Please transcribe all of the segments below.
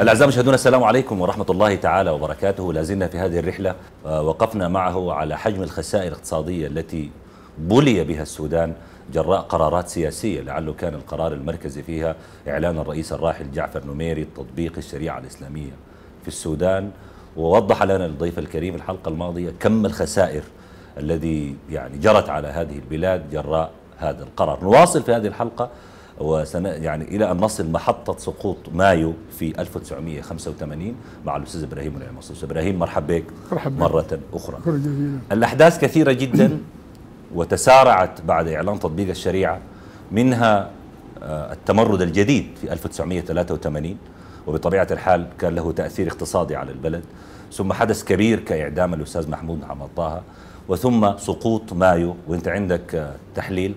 الأعزاء المشاهدون السلام عليكم ورحمة الله تعالى وبركاته. لازلنا في هذه الرحلة. آه، وقفنا معه على حجم الخسائر الاقتصادية التي بلي بها السودان جراء قرارات سياسية لعله كان القرار المركزي فيها إعلان الرئيس الراحل جعفر نميري تطبيق الشريعة الإسلامية في السودان. ووضح لنا الضيف الكريم الحلقة الماضية كم الخسائر الذي يعني جرت على هذه البلاد جراء هذا القرار. نواصل في هذه الحلقة وسن يعني إلى أن نصل محطة سقوط مايو في 1985 مع الأستاذ إبراهيم العلم أستاذ إبراهيم مرحبا بك مرحبا. بك. مرة أخرى. الأحداث كثيرة جدا وتسارعت بعد إعلان تطبيق الشريعة منها آه، التمرد الجديد في 1983 وبطبيعة الحال كان له تأثير اقتصادي على البلد. ثم حدث كبير كإعدام الأستاذ محمود محمد طه. وثم سقوط مايو وأنت عندك آه، تحليل.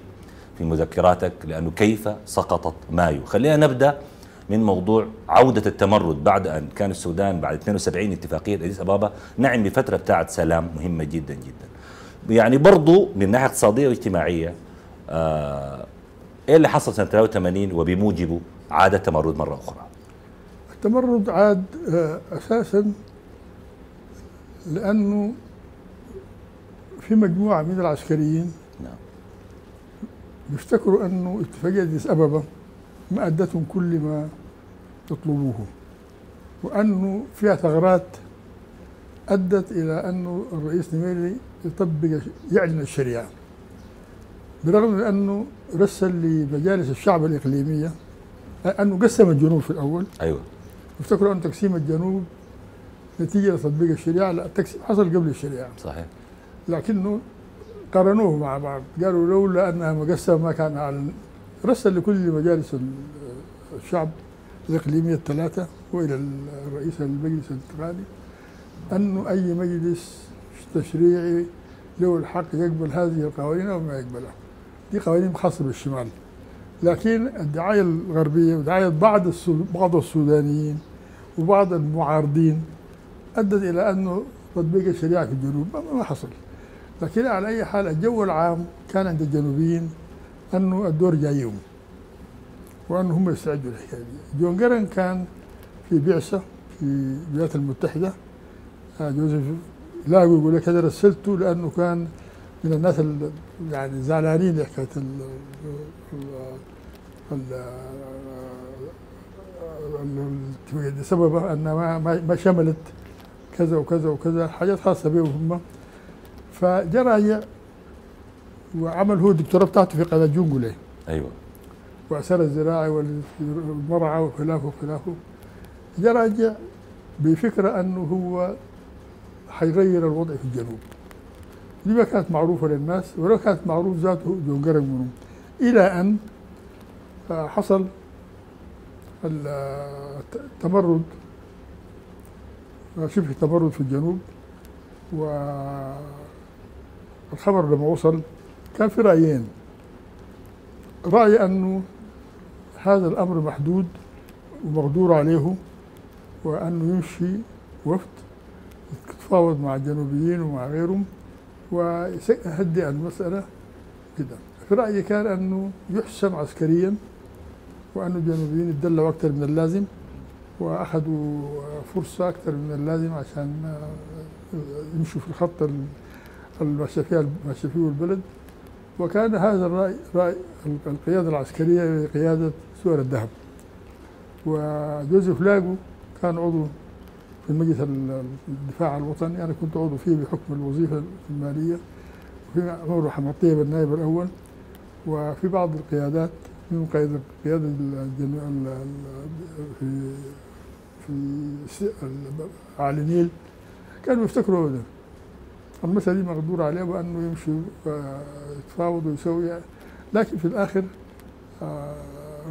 في مذكراتك لأنه كيف سقطت مايو. خلينا نبدأ من موضوع عودة التمرد بعد أن كان السودان بعد 72 اتفاقية أديس أبابا نعم بفترة بتاعت سلام مهمة جدا جدا. يعني برضو من ناحية اقتصادية واجتماعية آه إيه اللي حصل سنة 83 وبموجبه عاد التمرد مرة أخرى؟ التمرد عاد آه، أساسا لأنه في مجموعة من العسكريين بيفتكروا انه اتفاقية أديس أبابا ما ادتهم كل ما يطلبوه وانه فيها ثغرات أدت إلى انه الرئيس نميري يطبق يعلن الشريعة. برغم من انه رسل لمجالس الشعب الإقليمية انه قسم الجنوب في الأول. أيوة. يفتكروا أن تقسيم الجنوب نتيجة لتطبيق الشريعة لا حصل قبل الشريعة. صحيح. لكنه قارنوه مع بعض. قالوا لولا أنها مقسمة ما كان اعلن رسل لكل مجالس ال- الشعب الاقليميه الثلاثة وإلى الرئيس المجلس الانتقالي انه أي مجلس تشريعي له الحق يقبل هذه القوانين أو ما يقبلها. دي قوانين خاصة بالشمال. لكن الدعاية الغربية ودعاية بعض بعض السودانيين وبعض المعارضين أدت إلى أنه تطبيق الشريعة في الجنوب. ما حصل. لكن على أي حال الجو العام كان عند الجنوبيين أنه الدور جايهم وأنه هم يستعدوا للحكاية دي. جون جيرن كان في بعثة في الولايات المتحدة آه، جوزيف لاقوا يقول لك هذا رسلته لأنه كان من الناس يعني زعلانين ال- سببها انها ما شملت كذا وكذا وكذا حاجات خاصة بهم هم فجرى وعمل هو الدكتوراه بتاعته في قناة جونجولي أيوة. واثار الزراعي والمرعى وخلافه وخلافه. جاء راجع بفكرة أنه هو حيغير الوضع في الجنوب. دي ما كانت معروفة للناس ولا كانت معروف ذاته جون منهم. إلى أن آه، حصل ال- التمرد. شبه تمرد في الجنوب. والخبر لما وصل كان في رأيين. رأي أنه هذا الأمر محدود ومقدور عليه وأنه يمشي وفد يتفاوض مع الجنوبيين ومع غيرهم ويهدئ المسألة كده في رأيي كان أنه يحسم عسكريا وأنه الجنوبيين يتدلوا أكثر من اللازم وأخذوا فرصة أكثر من اللازم عشان يمشوا في الخط ماشي البلد وكان هذا الرأي رأي القيادة العسكرية بقيادة سور الذهب. وجوزيف لاجو كان عضو في مجلس ال- الدفاع الوطني. أنا كنت عضو فيه بحكم الوظيفة المالية وفي عمر محمد طيب النائب الأول. وفي بعض القيادات من قيادة قيادة الجن... ال- ال- في في على النيل كانوا يفتكروا ده المسألة دي مقدور عليه وأنه يمشي آه، يتفاوض ويسوي. لكن في الآخر آه،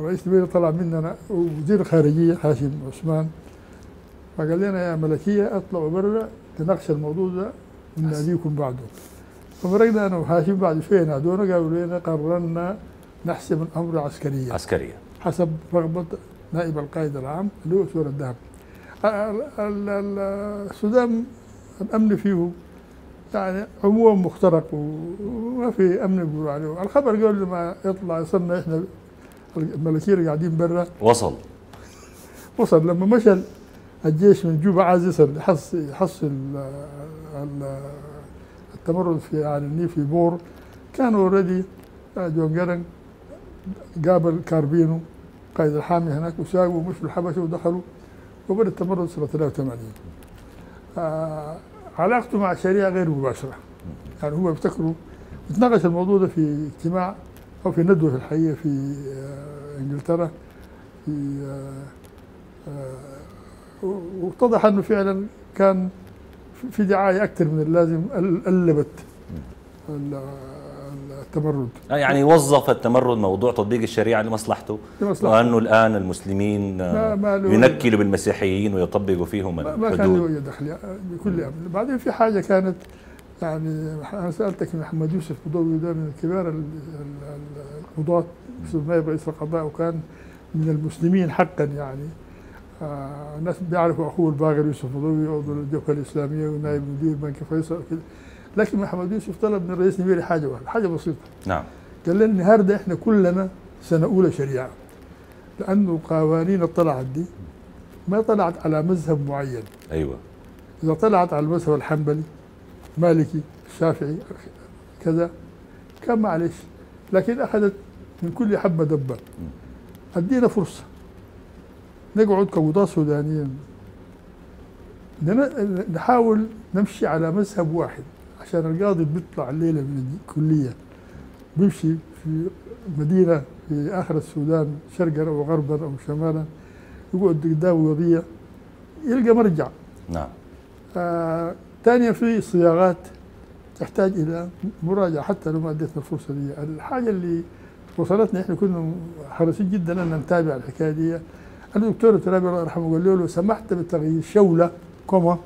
رئيس نبيل طلع مننا وزير الخارجية هاشم عثمان فقال لنا يا ملكية اطلعوا برا تناقش الموضوع ده نناديكم بعده. فمرقنا أنا وهاشم بعد شوية نادونا قالوا لنا قررنا نحسم الأمر عسكريا. عسكرية حسب رغبة نائب القائد العام اللي هو سور الذهب ال- ال- ال- السودان الأمن فيه يعني عموما مخترق وما في أمن يقولوا عليه. الخبر قبل ما يطلع يصلنا إحنا الملكية اللي قاعدين برا. وصل. وصل. لما مشى الجيش من جوبا عايز يصل يحص يحصل ال- التمرد في على النيل في بور. كان already جون قرنق قابل كاربينو قائد الحامية هناك وساقوا مشوا الحبشة ودخلوا. وبدأ التمرد سنة 83 آه علاقته مع الشريعه غير مباشرة. يعني هو بيفتكروا تناقش الموضوع ده في اجتماع أو في ندوة في الحقيقة في آه إنجلترا. في آه آه واتضح إنه فعلا كان في- دعاية أكثر من اللازم قل- قلبت التمرد آه، يعني وظف التمرد موضوع تطبيق الشريعة لمصلحته لمصلحته. وأنه الآن المسلمين آه، ما- ما له- ينكلوا بالمسيحيين ويطبقوا فيهم ما ما كان له الحدود دخل بكل أمر. بعدين في حاجة كانت يعني أنا سألتك محمد يوسف مضوي ده من كبار ال- ال- ال- القضاة نائب رئيس القضاء وكان من المسلمين حقا يعني. آه الناس بيعرفوا أخوه الباغر يوسف مضوي عضو الجبهه الإسلامية ونائب مدير بنك فيصل وكده. لكن محمد يوسف طلب من الرئيس نميري حاجة واحدة حاجة بسيطة. نعم. قال لنا النهارده إحنا كلنا سنة أولى شريعة لأنه القوانين اللي طلعت دي ما طلعت على مذهب معين. أيوة. إذا طلعت على المذهب الحنبلي مالكي الشافعي كذا كان معلش لكن أخذت من كل حبة دبة. أدينا فرصة. نقعد كقضاة سودانيين. نحاول نمشي على مذهب واحد. عشان القاضي بيطلع الليلة من الكلية بيمشي في مدينة في آخر السودان شرقا أو غربا أو شمالا يقعد قدامه قضية يلقى مرجع. نعم. آه، ثانيا في صياغات تحتاج إلى مراجعة حتى لو ما أديتنا الفرصة دي، الحاجة اللي وصلتنا إحنا كنا حريصين جدا أن نتابع الحكاية دي. الدكتور ترابي الله يرحمه قال له لو سمحت بتغيير شولة كوما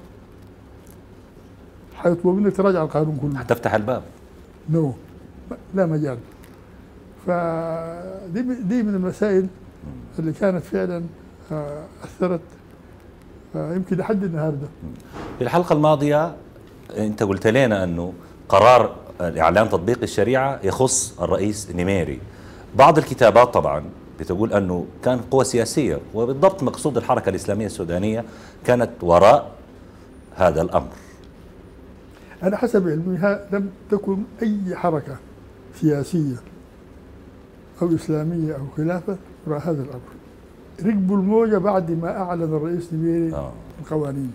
حيطلب منك تراجع القانون كله. هتفتح الباب. نو. لا مجال. فدي دي من المسائل اللي كانت فعلا آه، أثرت. يمكن لحد النهارده. في الحلقة الماضية أنت قلت لنا أنه قرار إعلان تطبيق الشريعة يخص الرئيس نيميري. بعض الكتابات طبعا بتقول أنه كان قوة سياسية وبالضبط مقصود الحركة الإسلامية السودانية كانت وراء هذا الأمر. أنا حسب علمي ها- لم تكن أي حركة سياسية أو إسلامية أو خلافة وراء هذا الأمر ركبوا الموجة بعد ما أعلن الرئيس نبيري آه. القوانين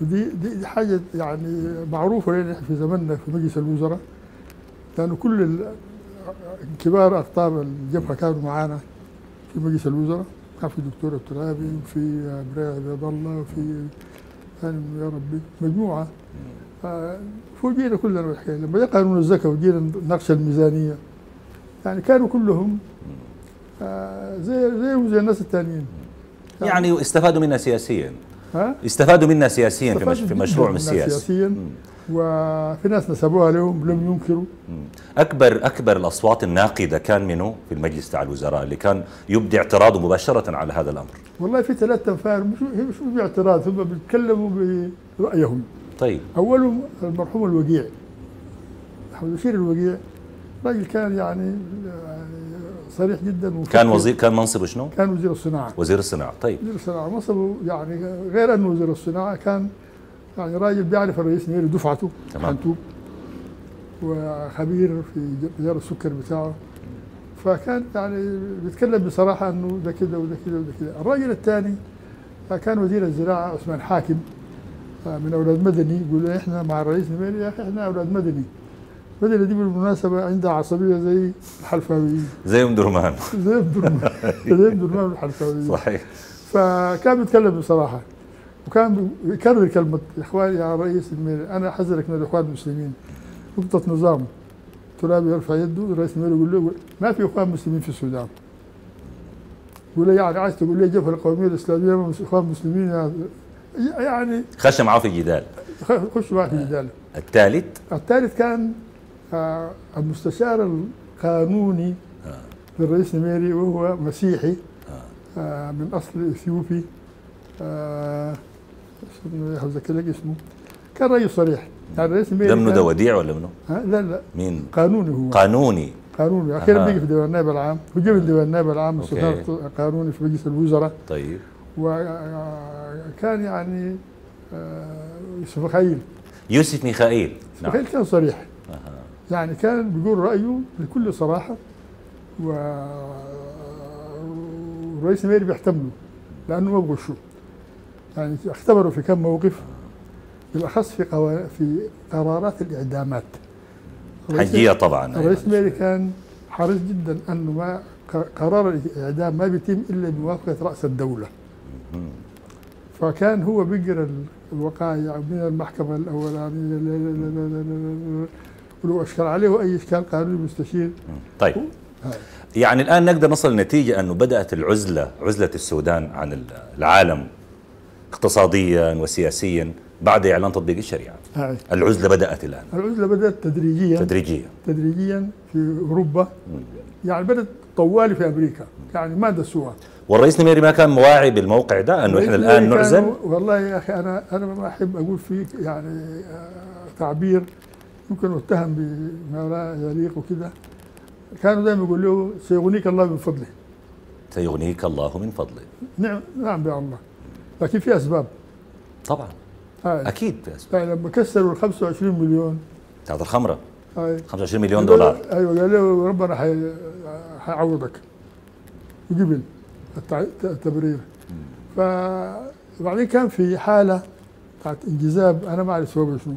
ودي دي دي حاجة يعني معروفة لنا في زماننا في مجلس الوزراء لأنه كل كبار أقطاب الجبهة كانوا معانا في مجلس الوزراء كان في دكتور الترابي وفي براء عباد الله وفي كان يا ربي مجموعة. آه، فوجئنا كلنا بالحكاية لما جاء قانون الزكاة وجينا نناقش الميزانية يعني كانوا كلهم آه، زي زي زي الناس الثانيين يعني استفادوا منها سياسيا. ها؟ استفادوا منها سياسيا في, مش مشروع سياسي سياسيا. وفي ناس نسبوها لهم لم ينكروا. أكبر أكبر الأصوات الناقدة كان منه في المجلس تاع الوزراء اللي كان يبدي اعتراضه مباشرة على هذا الأمر؟ والله في ثلاث أنفار مش مش باعتراض هم بيتكلموا برأيهم. طيب. أولهم المرحوم الوقيع أحمد بشير الوقيع. راجل كان يعني يعني صريح جدا. كان وزير كان منصبه شنو؟ كان وزير الصناعة. وزير الصناعة طيب. وزير الصناعة منصبه يعني غير انه وزير الصناعة كان يعني راجل بيعرف الرئيس نميري دفعته تمام. حنتوب وخبير في مجال السكر بتاعه. فكان يعني بيتكلم بصراحة إنه ده كده وده كده وده كده. الراجل الثاني كان وزير الزراعة عثمان حاكم من أولاد مدني يقول إحنا مع الرئيس نميري يا أخي إحنا أولاد مدني. مدني دي بالمناسبة عندها عصبية زي الحلفاويين زي ام درمان. زي ام درمان. زي ام درمان الحلفاويين صحيح. فكان بيتكلم بصراحة. وكان بيكرر كلمه يا اخواني يا رئيس الميري أنا حذرك من الإخوان المسلمين. نقطه نظام. ترابي يرفع يده الرئيس الميري يقول له ما في إخوان مسلمين في السودان. يقول له يعني عايز تقول لي الجبهه القومية الإسلامية ما مس- إخوان مسلمين يعني خش معه في جدال خش معك في جدال الثالث الثالث كان آه، المستشار القانوني للرئيس نميري وهو مسيحي آه، من أصل إثيوبي آه، اسمه هذكر لك اسمه. كان رجل صريح. يعني الرئيس نميري ده منه ده وديع ولا منه؟ لا لا. مين؟ قانوني هو. قانوني. قانوني. أخيرا. بيجي في ديوان النائب العام. هو جه من ديوان النائب العام قانوني في مجلس الوزراء. طيب. وكان يعني آه، يوسف خيل. يوسف ميخائيل. يوسف خيل كان صريح. يعني كان بيقول رأيه بكل صراحة. و والرئيس الميري بيحتمله لأنه ما بغشوا يعني اختبروا في كم موقف بالأخص في قوا... في قرارات الإعدامات. الرئيس- حجية طبعا الرئيس الميري كان حريص جدا أنه ما قرار الإعدام ما بيتم إلا بموافقة رأس الدولة. فكان هو بيقرأ ال- الوقائع من ل- ل- ولو أشكل عليه أي إشكال قانوني مستشير. طيب. يعني الآن نقدر نصل لنتيجة أنه بدأت العزلة عزلة السودان عن العالم. اقتصاديا وسياسيا بعد إعلان تطبيق الشريعة. هاي. العزلة بدأت الآن. العزلة بدأت تدريجيا. تدريجيا. تدريجيا في أوروبا. يعني بدأت طوالي في أمريكا. يعني ما دسوها. والرئيس نميري ما كان واعي بالموقع ده أنه إحنا الآن كانوا- نعزل؟ والله يا أخي أنا أنا ما أحب أقول فيك يعني آه، تعبير يمكن أتهم بما لا يليق وكده كانوا دائما يقول له سيغنيك الله من فضله. سيغنيك الله من فضله. نعم نعم يا الله. لكن في أسباب. طبعا. هاي. أكيد في أسباب. يعني لما كسروا ال 25 مليون. بتاعت الخمرة. هاي. 25 مليون دولار. أيوه قال له ربنا حي... حيعوضك. وقبل التع- التبرير. فبعدين كان في حالة بتاعت انجذاب أنا ما أعرف سببه شنو.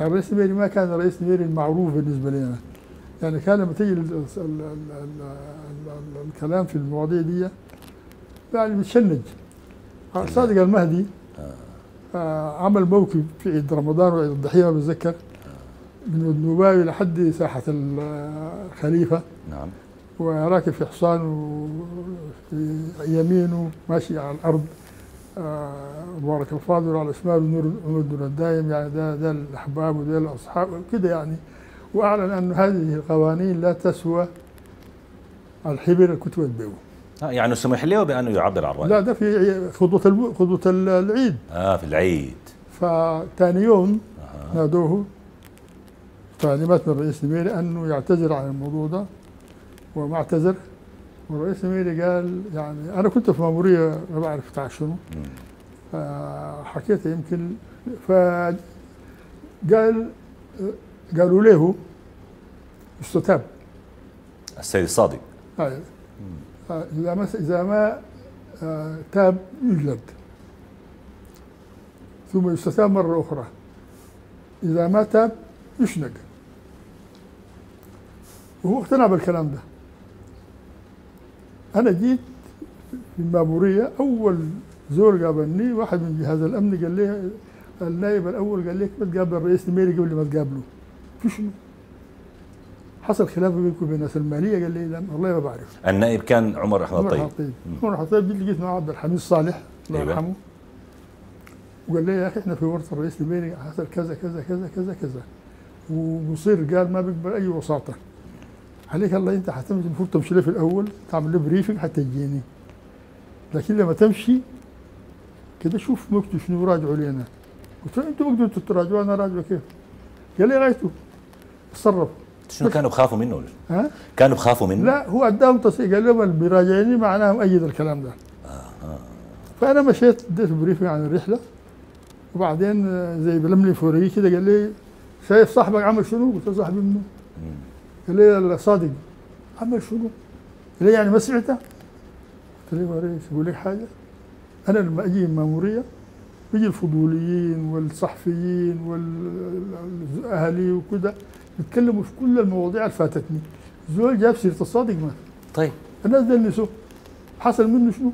الرئيس نميري ما كان الرئيس نميري المعروف بالنسبة لنا يعني كان لما تيجي ال- ال- ال- ال- ال- الكلام في المواضيع دي يعني بتشنج صادق المهدي آه، عمل موكب في عيد رمضان وعيد الضحية بتذكر من النوباوي لحد ساحة الخليفة. نعم. وراكب في حصان وفي يمينه ماشي على الأرض. آه، مبارك الفاضل وعلى شماله نور بن الدايم يعني ده ده الأحباب وده الأصحاب كده يعني. وأعلن أن هذه القوانين لا تسوى الحبر الكتب آه يعني سمح له بأنه يعبر عن رأيه لا ده في الم- خطوة العيد. آه في العيد. فثاني يوم آه. نادوه تعليمات من الرئيس نميري انه يعتذر عن الموضوع ده. وما اعتذر والرئيس نميري قال يعني أنا كنت في مأمورية ما بعرف بتاع شنو. فحكيت يمكن فقال قالوا له استتاب. السيد الصادق. آه، إذا ما إذا ما آه، تاب يجلد. ثم يستتاب مرة أخرى. إذا ما تاب يشنق. وهو اقتنع بالكلام ده. أنا جيت في الماموريه أول زور قابلني واحد من جهاز الأمن قال لي النائب الأول قال لك ما تقابل الرئيس نميري قبل ما تقابله. في شنو؟ حصل خلاف بينكم وبين الناس المالية قال لي لا والله ما بعرف النائب كان عمر أحمد عمر طيب. حطيب عمر حطيب جيت لقيت مع عبد الحميد صالح الله أيوة. يرحمه. وقال لي يا أخي إحنا في ورطة الرئيس نميري حصل كذا كذا كذا كذا كذا. ومصير قال ما بيقبل أي وساطة. عليك الله أنت حتمشي المفروض تمشي له في الأول تعمل له briefing حتى تجيني لكن لما تمشي كده شوف مكتب شنو راجعوا لنا. قلت له أنتوا بقدروا تراجعوا أنا راجعوا كيف؟ قال لي غايته اتصرف شنو كانوا بخافوا منه ولا؟ ها؟ كانوا بخافوا منه لا هو اداهم تصريح قال لهم اللي بيراجعني معناه مؤيد الكلام ده فأنا مشيت اديت briefing عن الرحلة وبعدين آه، زي بلملي فوري كده قال لي شايف صاحبك عمل شنو؟ قلت له صاحبي منه. قال لي صادق عمل شنو؟ قال لي يعني ما سمعته؟ قلت له ريس أقول لك حاجة أنا لما أجي المأمورية بيجي الفضوليين والصحفيين والأهالي وكده بيتكلموا في كل المواضيع اللي فاتتني. زول جاب سيرة الصادق ما. طيب. الناس ده نسوه حصل منه شنو؟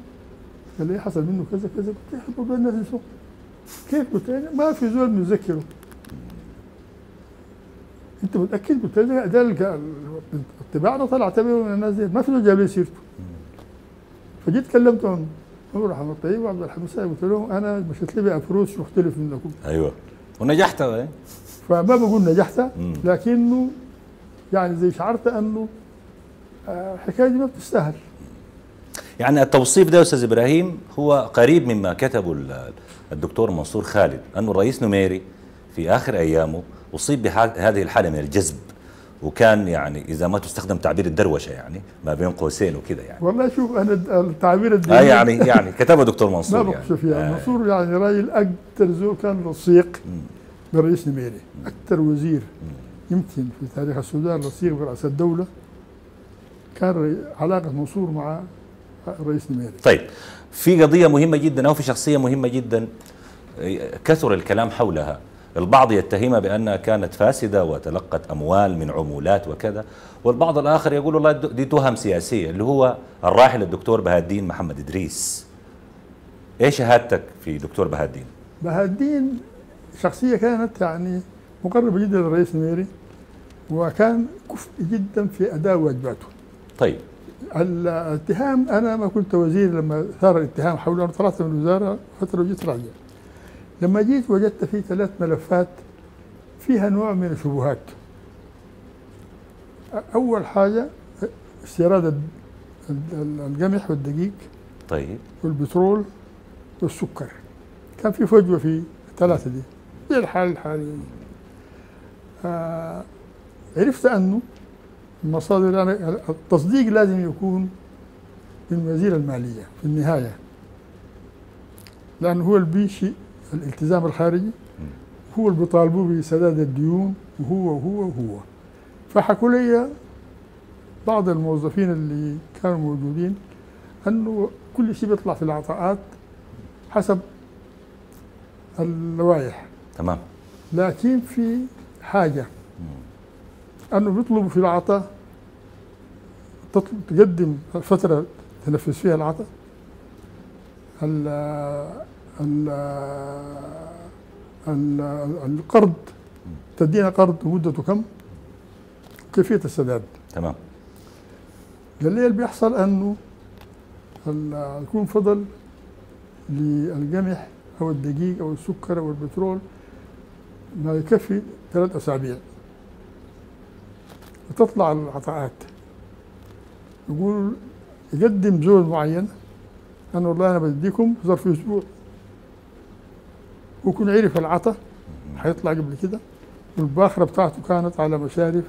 قال لي حصل منه كذا كذا. قلت له أخي موضوع الناس نسوه كيف؟ قلت له ما في زول متذكره أنت متأكد؟ قلت له ده الطباع ده طلع تبعه من الناس دي. ما في زول جاب لي سيرته. فجيت كلمتهم عمر رحمه الطيب وعبد الحميد قلت لهم أنا مشيت لي بابروش مختلف منكم أيوه. ونجحت إيه؟ فما بقول نجحت. لكنه يعني زي شعرت أنه آه، الحكاية دي ما بتستاهل. يعني التوصيف ده أستاذ إبراهيم هو قريب مما كتبه ال- الدكتور منصور خالد أنه الرئيس نميري في آخر أيامه أصيب بهذه الحالة من الجذب وكان يعني إذا ما تستخدم تعبير الدروشة يعني ما بين قوسين وكذا يعني. والله شوف أنا التعبير آه الديني يعني يعني كتبه دكتور ما منصور بخش يعني. فيها آه. منصور يعني راجل أكثر زول كان لصيق بالرئيس نميري أكثر وزير يمكن في تاريخ السودان لصيق برأس الدولة كان علاقة منصور مع الرئيس نميري طيب في قضية مهمة جدا أو في شخصية مهمة جدا آه، كثر الكلام حولها. البعض يتهمها بأنها كانت فاسدة وتلقت أموال من عمولات وكذا والبعض الآخر يقول والله دي تهم سياسية اللي هو الراحل الدكتور بهاء الدين محمد إدريس. إيش شهادتك في دكتور بهاء الدين بهاء الدين شخصية كانت يعني مقربة جدا للرئيس نميري وكان كفء جدا في أداء واجباته. طيب. الاتهام أنا ما كنت وزير لما ثار الاتهام حول أنا طلعت من الوزارة فترة وجيت راجع. لما جيت وجدت في ثلاث ملفات فيها نوع من الشبهات. أول حاجة استيراد ال- ال- القمح والدقيق طيب. والبترول والسكر. كان في فجوه في الثلاثه دي. زي الحال الحالي. آه عرفت أنه المصادر التصديق لازم يكون من وزير المالية في النهاية. لأنه هو اللي بيشي الالتزام الخارجي هو اللي بيطالبوه بسداد الديون وهو وهو وهو. فحكوا لي بعض الموظفين اللي كانوا موجودين أنه كل شيء بيطلع في العطاءات حسب اللوائح. تمام. لكن في حاجة. أنه بيطلبوا في العطاء تقدم فترة تنفذ فيها العطاء ال ال ال القرض تدينا قرض مدته كم؟ كيفية السداد. تمام. قال لي اللي بيحصل أنه ال- يكون فضل للقمح أو الدقيق أو السكر أو البترول ما يكفي ثلاث أسابيع. وتطلع العطاءات. يقول يقدم زول معين. أنا والله أنا بديكم في ظرف أسبوع ويكون عرف العطاء. حيطلع قبل كده. والباخرة بتاعته كانت على مشارف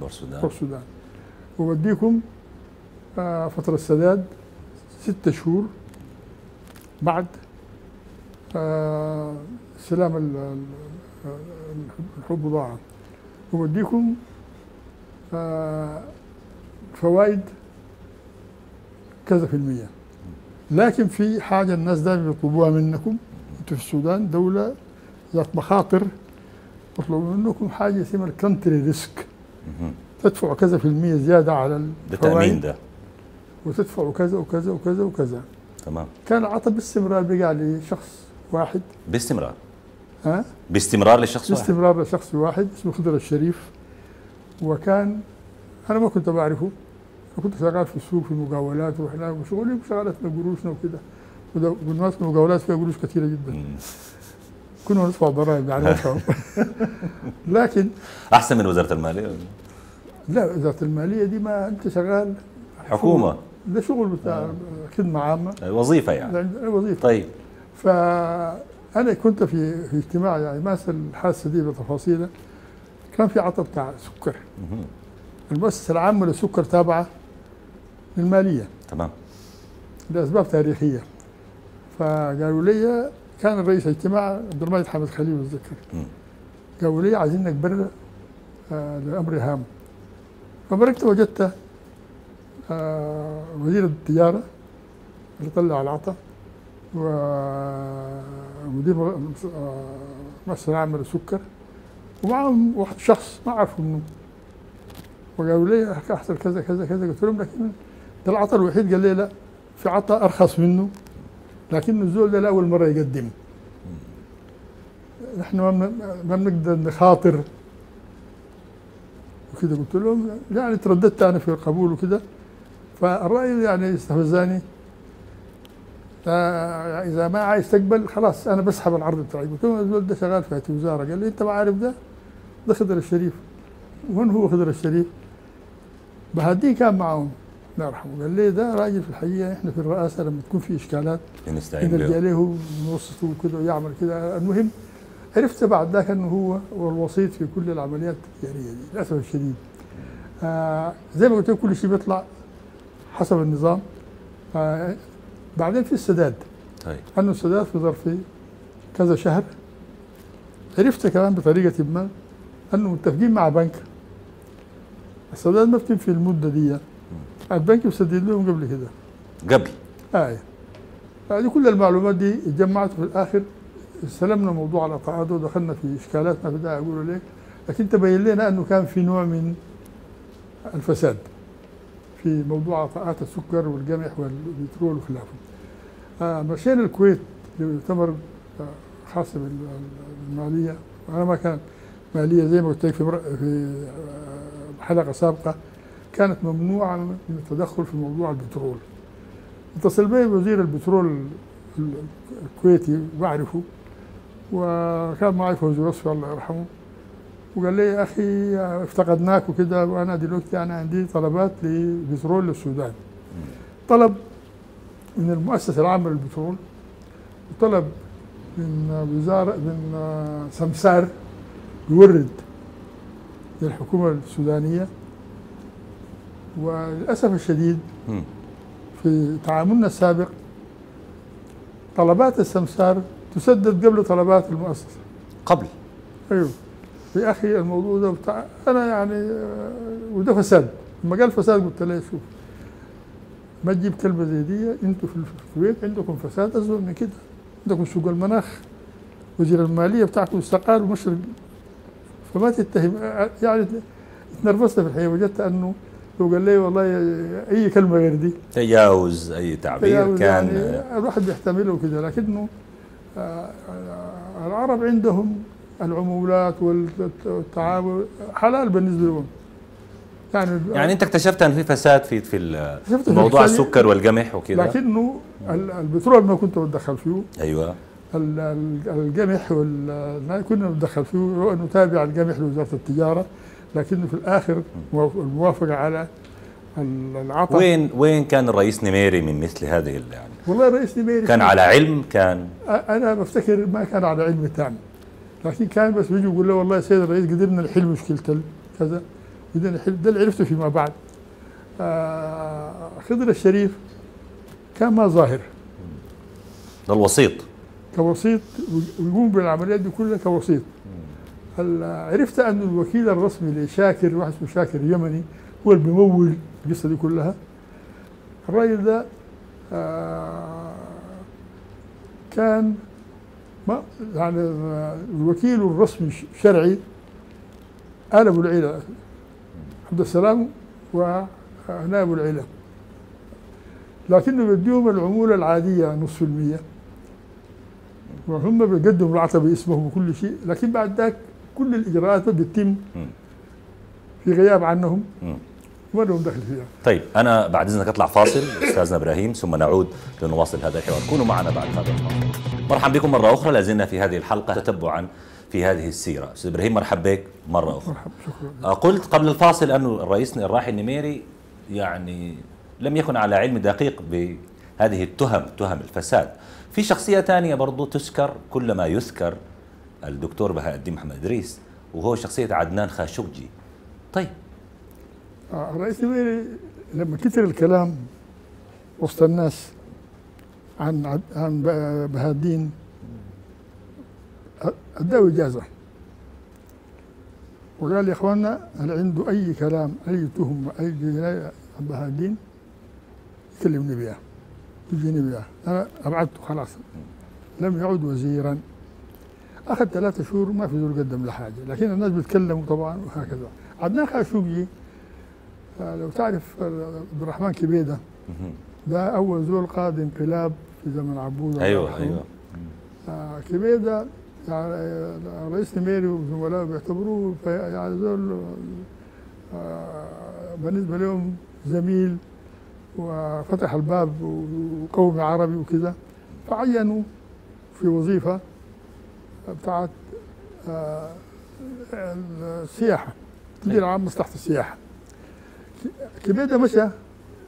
دور السودان وبديكم آه، فترة سداد ستة شهور. بعد آه، ال- الحب بضاعة وبديكم آه، فوائد كذا في المية. لكن في حاجة الناس دائما يطلبوها منكم أنتوا في السودان دولة ذات مخاطر يطلبوا منكم حاجة اسمها ال country risk. تدفع كذا في المية زيادة على الفوائد. ده. وتدفع كذا وكذا وكذا وكذا. تمام. كان العطاء باستمرار بقى لشخص واحد. باستمرار. ها؟ باستمرار لشخص واحد. باستمرار لشخص واحد اسمه خضر الشريف. وكان أنا ما كنت بعرفه كنت شغال في السوق في المقاولات وهناك وشغلي شغلتنا قروشنا وكده وده- والناس المقاولات فيها قروش كثيرة جدا. كنا ندفع ضرائب يعني. لكن أحسن من وزارة المالية؟ لا وزارة المالية دي ما أنت شغال. حكومة. ده شغل بتاع خدمة عامة. وظيفة يعني. يعني وظيفة. طيب. فأنا كنت في في اجتماع يعني ما أنسى الحادثة دي بتفاصيلها كان في عطا بتاع سكر. مهم. المؤسسة العامة للسكر تابعة للمالية. تمام. لأسباب تاريخية. فقالوا لي كان الرئيس الاجتماع عبد المجيد حامد خليل بتذكر. قالوا لي عايزينك برا آه لأمر هام. فبركت وجدت آه وزير التجارة اللي طلع العطا ومدير مؤسسة العامة للسكر ومعهم واحد شخص ما أعرفه منه وقالوا لي أحصل كذا كذا كذا. قلت لهم لكن ده العطا الوحيد. قال لي لا في عطا أرخص منه لكن الزول ده لأول مرة يقدم. نحن ما بن- ما بنقدر نخاطر. وكذا قلت لهم يعني ترددت أنا في القبول وكذا. فالرأي يعني استفزاني. آه، اذا ما عايز تقبل خلاص أنا بسحب العرض بتاعي. قلت له الزول ده شغال في وزاره قال لي أنت ما عارف ده؟ ده خضر الشريف. وين هو خضر الشريف؟ بهديه كان معهم. الله يرحمه. قال لي ده راجل في الحقيقة إحنا في الرئاسة لما تكون في إشكالات نستعين به له نوسطه وكذا ويعمل كذا المهم عرفت بعد ذاك إنه هو هو الوسيط في كل العمليات التجارية دي للأسف الشديد. آه زي ما قلت لك كل شيء بيطلع حسب النظام. آه بعدين في السداد. طيب. أنه السداد في ظرف كذا شهر. عرفت كمان بطريقة ما أنه متفقين مع بنك. السداد ما بتم في المدة دي. البنك بيسدد لهم قبل كده. قبل؟ آية هذه كل المعلومات دي اتجمعت في الآخر استلمنا موضوع العطاءات ودخلنا في إشكالات ما بدأ أقول لك لكن تبين لنا أنه كان في نوع من الفساد في موضوع عطاءات السكر والقمح والبترول وخلافه. آه مشينا الكويت لمؤتمر آه، خاص بالمالية وأنا ما كان مالية زي ما قلت لك في آه، حلقة سابقة كانت ممنوعة من التدخل في موضوع البترول. اتصل بي وزير البترول ال- الكويتي بعرفه وكان معي فوزي وصفي الله يرحمه وقال لي يا أخي افتقدناك وكده وأنا دلوقتي أنا عندي طلبات لبترول للسودان. طلب من المؤسسة العامة للبترول وطلب من وزارة من سمسار يورد للحكومة السودانية. وللأسف الشديد. في تعاملنا السابق طلبات السمسار تسدد قبل طلبات المؤسسة. قبل؟ أيوه. يا أخي الموضوع ده بتاع أنا يعني وده فساد. لما قال فساد قلت له شوف. ما تجيب كلمة زي دي أنتوا في الكويت عندكم فساد أسوأ من كده. عندكم سوق المناخ وزير المالية بتاعكم استقال ومشرق. فما تتهم يعني اتنرفزت في الحقيقة وجدت أنه لو قال لي والله أي كلمة غير دي. تجاوز أي تعبير تجاوز كان. يعني الواحد بيحتمله كده لكنه آه، آه، العرب عندهم العمولات والتعامل حلال بالنسبة لهم. يعني يعني انت اكتشفت ان في فساد في في موضوع. السكر والقمح وكذا لكنه ال- البترول ما كنت بتدخل فيه. أيوه. ال- ال- القمح وال كنا بندخل فيه. هو إنه تابع القمح لوزارة التجارة لكنه في الآخر مو- الموافقه على ال- العطاء. وين وين كان الرئيس نميري من مثل هذه يعني؟ والله الرئيس نميري كان على علم؟ كان؟ أنا بفتكر ما كان على علم تام. لكن كان بس بيجي يقول له والله يا سيد الرئيس قدرنا نحل مشكلة كذا. نحل ده اللي عرفته فيما بعد. آه خضر الشريف كان ما ظاهر. ده الوسيط. كوسيط ويقوم بالعمليات دي كلها كوسيط. عرفت أن الوكيل الرسمي لشاكر واحد اسمه شاكر يمني هو اللي بيمول القصة دي كلها؟ الراجل ده آه، كان ما يعني الوكيل الرسمي الشرعي آل أبو العيلة عبد السلام ونائب العيلة لكنه بديهم العمولة العادية نصف المية. وهم بيقدموا العطاء باسمهم وكل شيء لكن بعد ذاك كل الإجراءات بتتم. في غياب عنهم. وما لهم دخل فيها؟ طيب أنا بعد إذنك أطلع فاصل أستاذنا إبراهيم ثم نعود لنواصل هذا الحوار. كونوا معنا بعد هذا الفاصل. مرحبا بكم مرة أخرى لازلنا في هذه الحلقة تتبعا في هذه السيرة. أستاذ إبراهيم مرحبا بك مرة أخرى. مرحبا شكرا. آه، قلت قبل الفاصل أن الرئيس الراحل النميري يعني لم يكن على علم دقيق بهذه التهم تهم الفساد. في شخصية ثانية برضو تذكر كلما يذكر الدكتور بهاء الدين محمد إدريس وهو شخصية عدنان خاشقجي. طيب. آه، الرئيس نميري لما كثر الكلام وسط الناس عن عن بهاء الدين اداه إجازة. وقال يا إخواننا هل عنده أي كلام أي تهمه أي جناية عن بهاء الدين يكلمني بها يجيني بها أنا أبعدته خلاص. لم يعد وزيرا. اخذ ثلاثة شهور ما في زول قدم له حاجة لكن الناس بيتكلموا طبعا وهكذا. عدنان خاشقجي آه، لو تعرف آه، عبد الرحمن كبيدة. ده أول زول قاد انقلاب في زمن عبود يرحمه. أيوة. آه، كبيدة آه، رئيس نميري وزملائه بيعتبروه يعني زول آه، بالنسبة لهم زميل وفتح الباب وقومي عربي وكذا فعينوا في وظيفة بتاعت آه، السياحة تدير عام مصلحة السياحة. كبيده مشى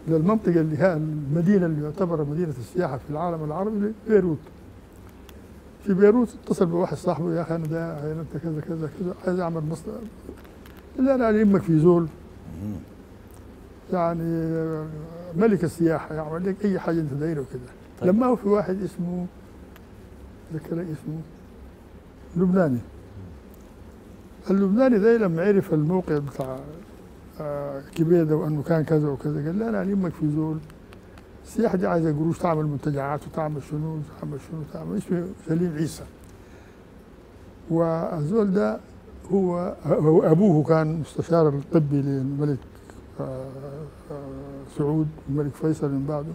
للمنطقة اللي هي المدينة اللي يعتبر مدينة السياحة في العالم العربي بيروت. في بيروت اتصل بواحد صاحبه يا أخي أنا ده أنت كذا كذا كذا عايز أعمل مصنع لا أنا يهمك في زول. يعني ملك السياحة يعمل لك أي حاجة أنت دايره وكده طيب. لما هو في واحد اسمه ذكر اسمه لبناني اللبناني ده لما عرف الموقع بتاع آه، كبيده وأنه كان كذا وكذا قال لا أنا يهمك في زول السياحه دي عايزة قروش تعمل منتجعات وتعمل شنو وتعمل شنو وتعمل. اسمه سليم عيسى. والزول ده هو أبوه كان مستشار الطبي للملك آه، آه، سعود والملك فيصل من بعده.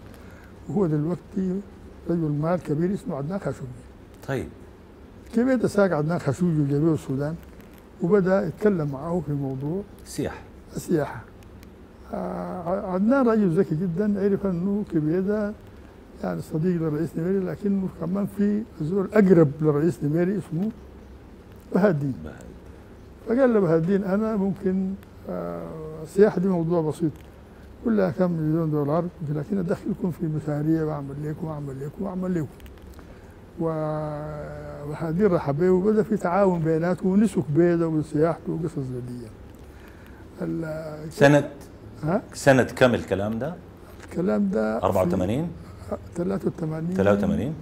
وهو دلوقتي رجل مال كبير اسمه عدنان خاشوجي طيب. كبير ساق عدنان خاشوجي وجابوه السودان؟ وبدأ يتكلم معه في موضوع السياحة. آه، عدنان رجل ذكي جدا عرف إنه كبيده يعني صديق للرئيس نميري لكنه كمان في زول أقرب للرئيس نميري اسمه بهاء الدين فقال له بهاء الدين أنا ممكن آه، السياحه دي موضوع بسيط. كلها كم مليون دولار لكن أدخلكم في مشاريع وأعمل لكم وأعمل لكم وأعمل لكم. وبهاء الدين رحب به وبدأ في تعاون بيناتهم ونسوا كبيده وسياحته وقصص زي دي. سنة ها؟ سنة كم الكلام ده؟ الكلام ده 84 في 83 83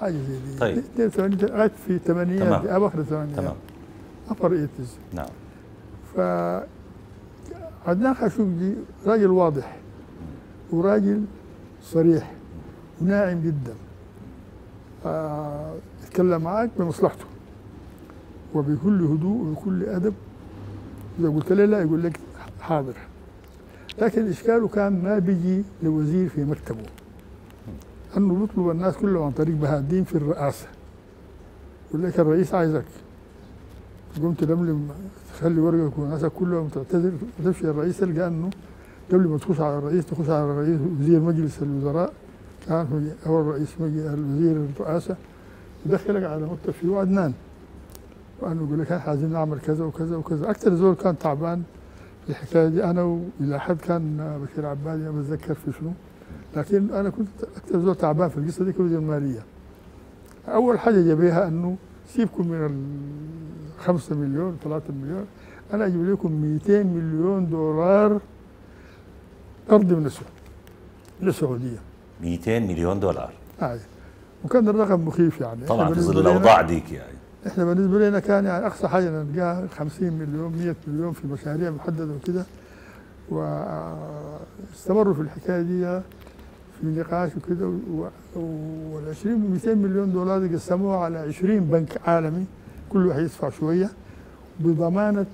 حاجة زي دي. طيب. 82 لغاية في الثمانينات تمام. دي أواخر الثمانينات تمام. ابر ايتز نعم. ف عدنان خاشقجي راجل واضح وراجل صريح وناعم جدا. آه، يتكلم معك بمصلحته. وبكل هدوء وبكل أدب. اذا قلت له لا يقول لك حاضر. لكن إشكاله كان ما بيجي لوزير في مكتبه. أنه بيطلب الناس كلهم عن طريق بهاء الدين في الرئاسة. يقول لك الرئيس عايزك. تقوم تلملم تخلي ورقك وناسك كلهم تعتذر. تمشي الرئيس تلقى أنه قبل ما تخش على الرئيس تخش على الرئيس وزير مجلس الوزراء. كان هو اول رئيس الوزير الرئاسة. يدخلك على مكتب فيه عدنان وأنه يقول لك إحنا عايزين نعمل كذا وكذا وكذا. أكثر زول كان تعبان في الحكاية دي أنا وإلى حد كان بشير عبادي ما بتذكر في شنو. لكن أنا كنت أكثر زول تعبان في القصة دي كوزير المالية. أول حاجة جابيها إنه سيبكم من ال 5 مليون 3 مليون أنا أجيب لكم 200 مليون دولار قرض من السعودية. للسعوديه 200 مليون دولار. هاي وكان الرقم مخيف يعني. طبعا في ظل الأوضاع ديك يعني. إحنا بالنسبة لنا كان يعني أقصى حاجة نلقاها 50 مليون 100 مليون في مشاريع محددة وكده. واستمروا في الحكاية دي في نقاش وكده. وال 20 200 مليون دولار قسموها على 20 بنك عالمي. كل واحد يدفع شوية. بضمانة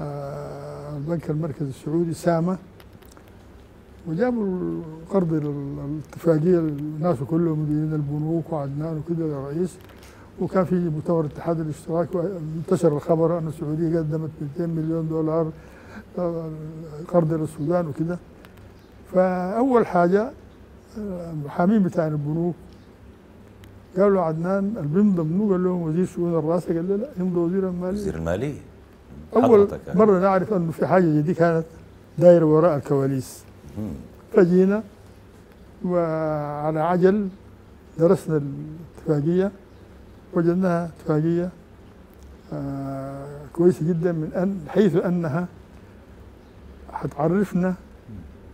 آه، البنك المركزي السعودي سامة. وجابوا القرض الاتفاقيه الناس كلهم مديرين البنوك وعدنان وكده للرئيس. وكان في مؤتمر الاتحاد الاشتراكي وانتشر الخبر أن السعودية قدمت 200 مليون دولار آه، قرض للسودان وكده. فأول حاجة آه، المحامين بتاع البنوك قالوا عدنان بيمضى منو قال لهم وزير شؤون الرئاسه قال له لا يمضى وزير المالية. وزير المالية. أول يعني. مرة نعرف أنه في حاجة دي كانت دايرة وراء الكواليس. فجينا وعلى عجل درسنا الاتفاقية. وجدناها اتفاقية كويسة جدا من أن حيث أنها حتعرفنا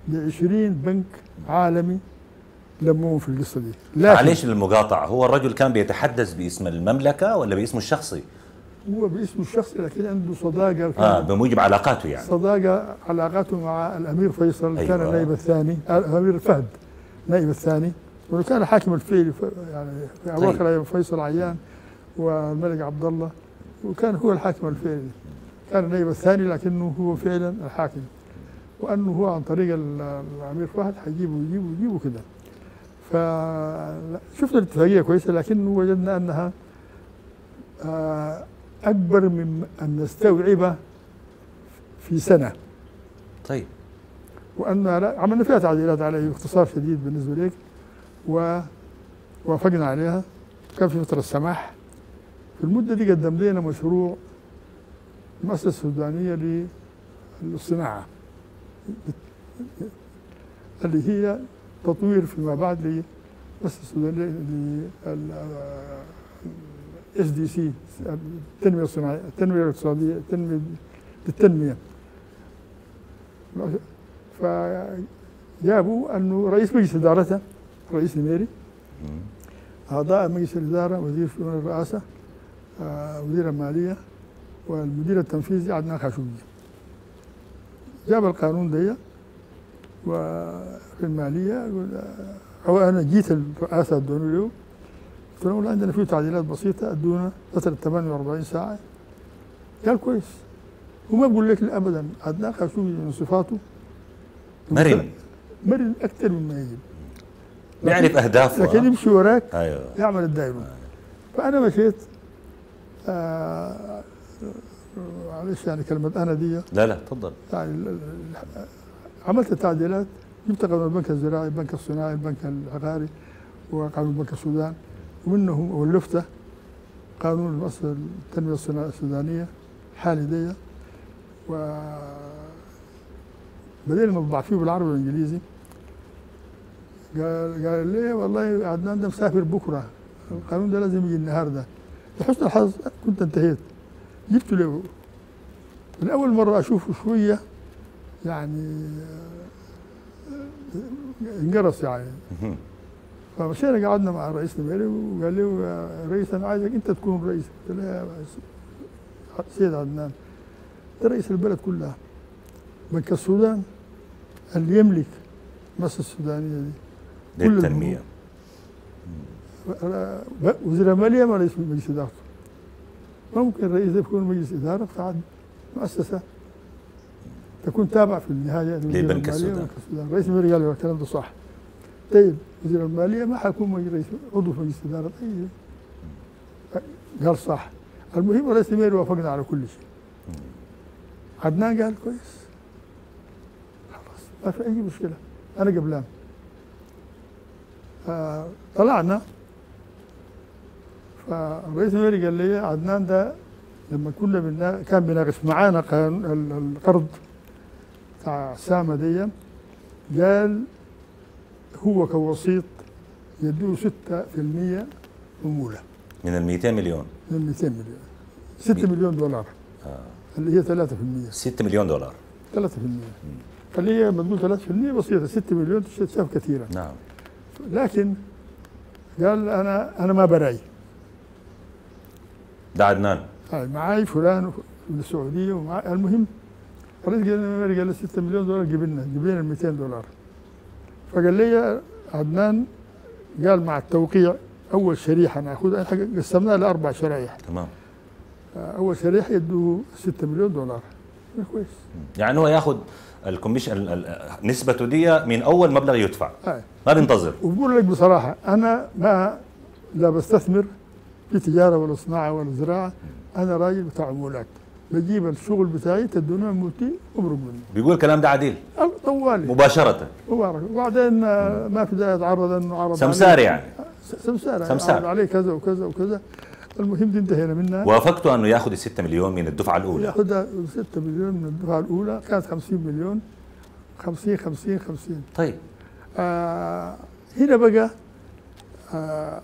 ب 20 بنك عالمي لموهم في القصة دي معلش للمقاطعة هو الرجل كان بيتحدث باسم المملكة ولا باسمه الشخصي؟ هو باسمه الشخصي لكن عنده صداقة آه بموجب علاقاته يعني صداقة علاقاته مع الأمير فيصل أيوة. كان النائب الثاني آه، الأمير فهد النائب الثاني وكان الحاكم الفعلي ف- يعني في أواخر أيام فيصل عيان والملك عبد الله وكان هو الحاكم الفعلي كان النائب الثاني لكنه هو فعلا الحاكم. وأنه هو عن طريق ال- الأمير فهد حيجيبه ويجيبه ويجيبه كده. فشفنا الاتفاقية كويسة لكن وجدنا أنها آه، أكبر من أن نستوعب في سنة. طيب. لا- عملنا فيها تعديلات عليه باختصار شديد بالنسبة لك ووافقنا عليها كان في فترة السماح. في المدة دي قدم لنا مشروع المؤسسة السودانية للصناعة اللي هي تطوير فيما بعد للمؤسسة السودانية SDC التنمية الصناعية التنمية الاقتصادية التنمية للتنمية. فجابوا أنه رئيس مجلس ادارته رئيس نميري. مم. أعضاء مجلس الإدارة وزير شؤون الرئاسة آه، وزير المالية والمدير التنفيذي عدنان خاشوقي جاب القانون ده وفي آه، أو أنا جيت الرئاسة ادوني له. قلت لهم والله عندنا فيه تعديلات بسيطة أدونا فتره 48 ساعة. قال كويس. وما بقول لك ابدا. عدنان خاشوقي من صفاته. مرن. مرن أكثر مما يجب. بيعرف اهدافه لكن. يمشي وراك أيوه. يعمل الدائرة فأنا مشيت آه معلش يعني كلمة أنا دي. لا لا تفضل. يعني عملت تعديلات جبت قانون البنك الزراعي البنك الصناعي البنك العقاري وقانون بنك السودان. ومنهم ولفته قانون مصر التنمية الصناعية السودانية حالي دي. و بدينا نطبع فيه بالعربي والإنجليزي. قال قال لي والله عدنان ده مسافر بكرة. القانون ده لازم يجي النهارده لحسن الحظ كنت انتهيت. جبته له. لأول مرة أشوفه شوية يعني آه، انقرص يعني. فمشينا قعدنا مع الرئيس نميري وقال لي يا رئيس أنا عايزك أنت تكون رئيس. قلت له يا سيد عدنان ده رئيس البلد كلها. بنك السودان اللي يملك مصر السودانية دي. للتنمية. ب- وزير المالية ما رئيس مجلس إدارته ما ممكن رئيس يكون مجلس إدارة بتاع مؤسسة تكون تابع في النهاية لوزير لبنك السودان. رئيس المالية قال الكلام ده صح. طيب وزير المالية ما حيكون رئيس عضو في مجلس إدارة. طيب. قال صح. المهم رئيس المالية وافقنا على كل شيء. عدنان قال كويس. خلاص ما في أي مشكلة. أنا قبلان. آه، طلعنا فالرئيس المالي قال لي عدنان ده لما كنا بنا كان بيناقش معانا ال- القرض بتاع سامة دي قال هو كوسيط يدوه 6% عمولة من ال 200 مليون. من 200 مليون. 6 مليون دولار. آه. اللي هي 3% 6 مليون دولار. 3% اللي هي لما تقول 3% بسيطة 6 مليون تشاف كثيرة. نعم. لكن قال أنا أنا ما براي. ده عدنان هاي معاي فلان من السعودية ومعاي المهم الرئيس قال لي قال لي 6 مليون دولار جيب لنا 200 دولار. فقال لي عدنان قال مع التوقيع أول شريحة ناخذها إحنا قسمناها لأربع شرائح. تمام. أول شريحة يدوه 6 مليون دولار. قال كويس. يعني هو ياخذ الكوميشن ال- ال- نسبته دي من أول مبلغ يدفع. ما بينتظر. وبقول لك بصراحة أنا ما لا بستثمر في تجارة ولا صناعة ولا زراعة. أنا راجل بتاع عمولات بجيب الشغل بتاعي تدوني عمولتي وابرق منه بيقول الكلام ده عديل. طوالي. مباشرة. مبارك. وبعدين آه، ما في داعي يتعرض إنه عرض سمسار يعني. سمسار. سمسار. عليه كذا وكذا وكذا. المهم دي انتهينا منها. وافقته أنه يأخذ ال 6 مليون من الدفعة الأولى. ياخذها 6 مليون من الدفعة الأولى. كانت 50 مليون. 50 50 50 طيب. آه هنا بقى آه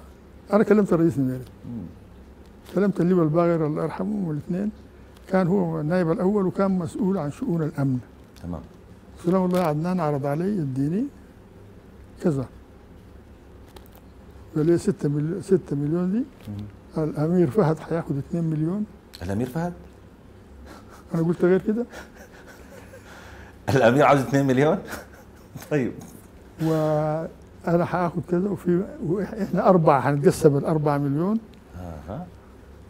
أنا كلمت الرئيس نميري كلمت الليبي الباغر الله يرحمه والاثنين. كان هو النائب الأول وكان مسؤول عن شؤون الأمن. تمام. قلت له والله عدنان عرض علي يديني كذا. قال لي 6 مليون 6 مليون دي. الأمير فهد حياخد 2 مليون. الأمير فهد؟ أنا قلت غير كده. الأمير عاوز 2 مليون؟ طيب. وأنا حاخد كذا وفي وإحنا أربعة حنتقسم الأربعة مليون. أها.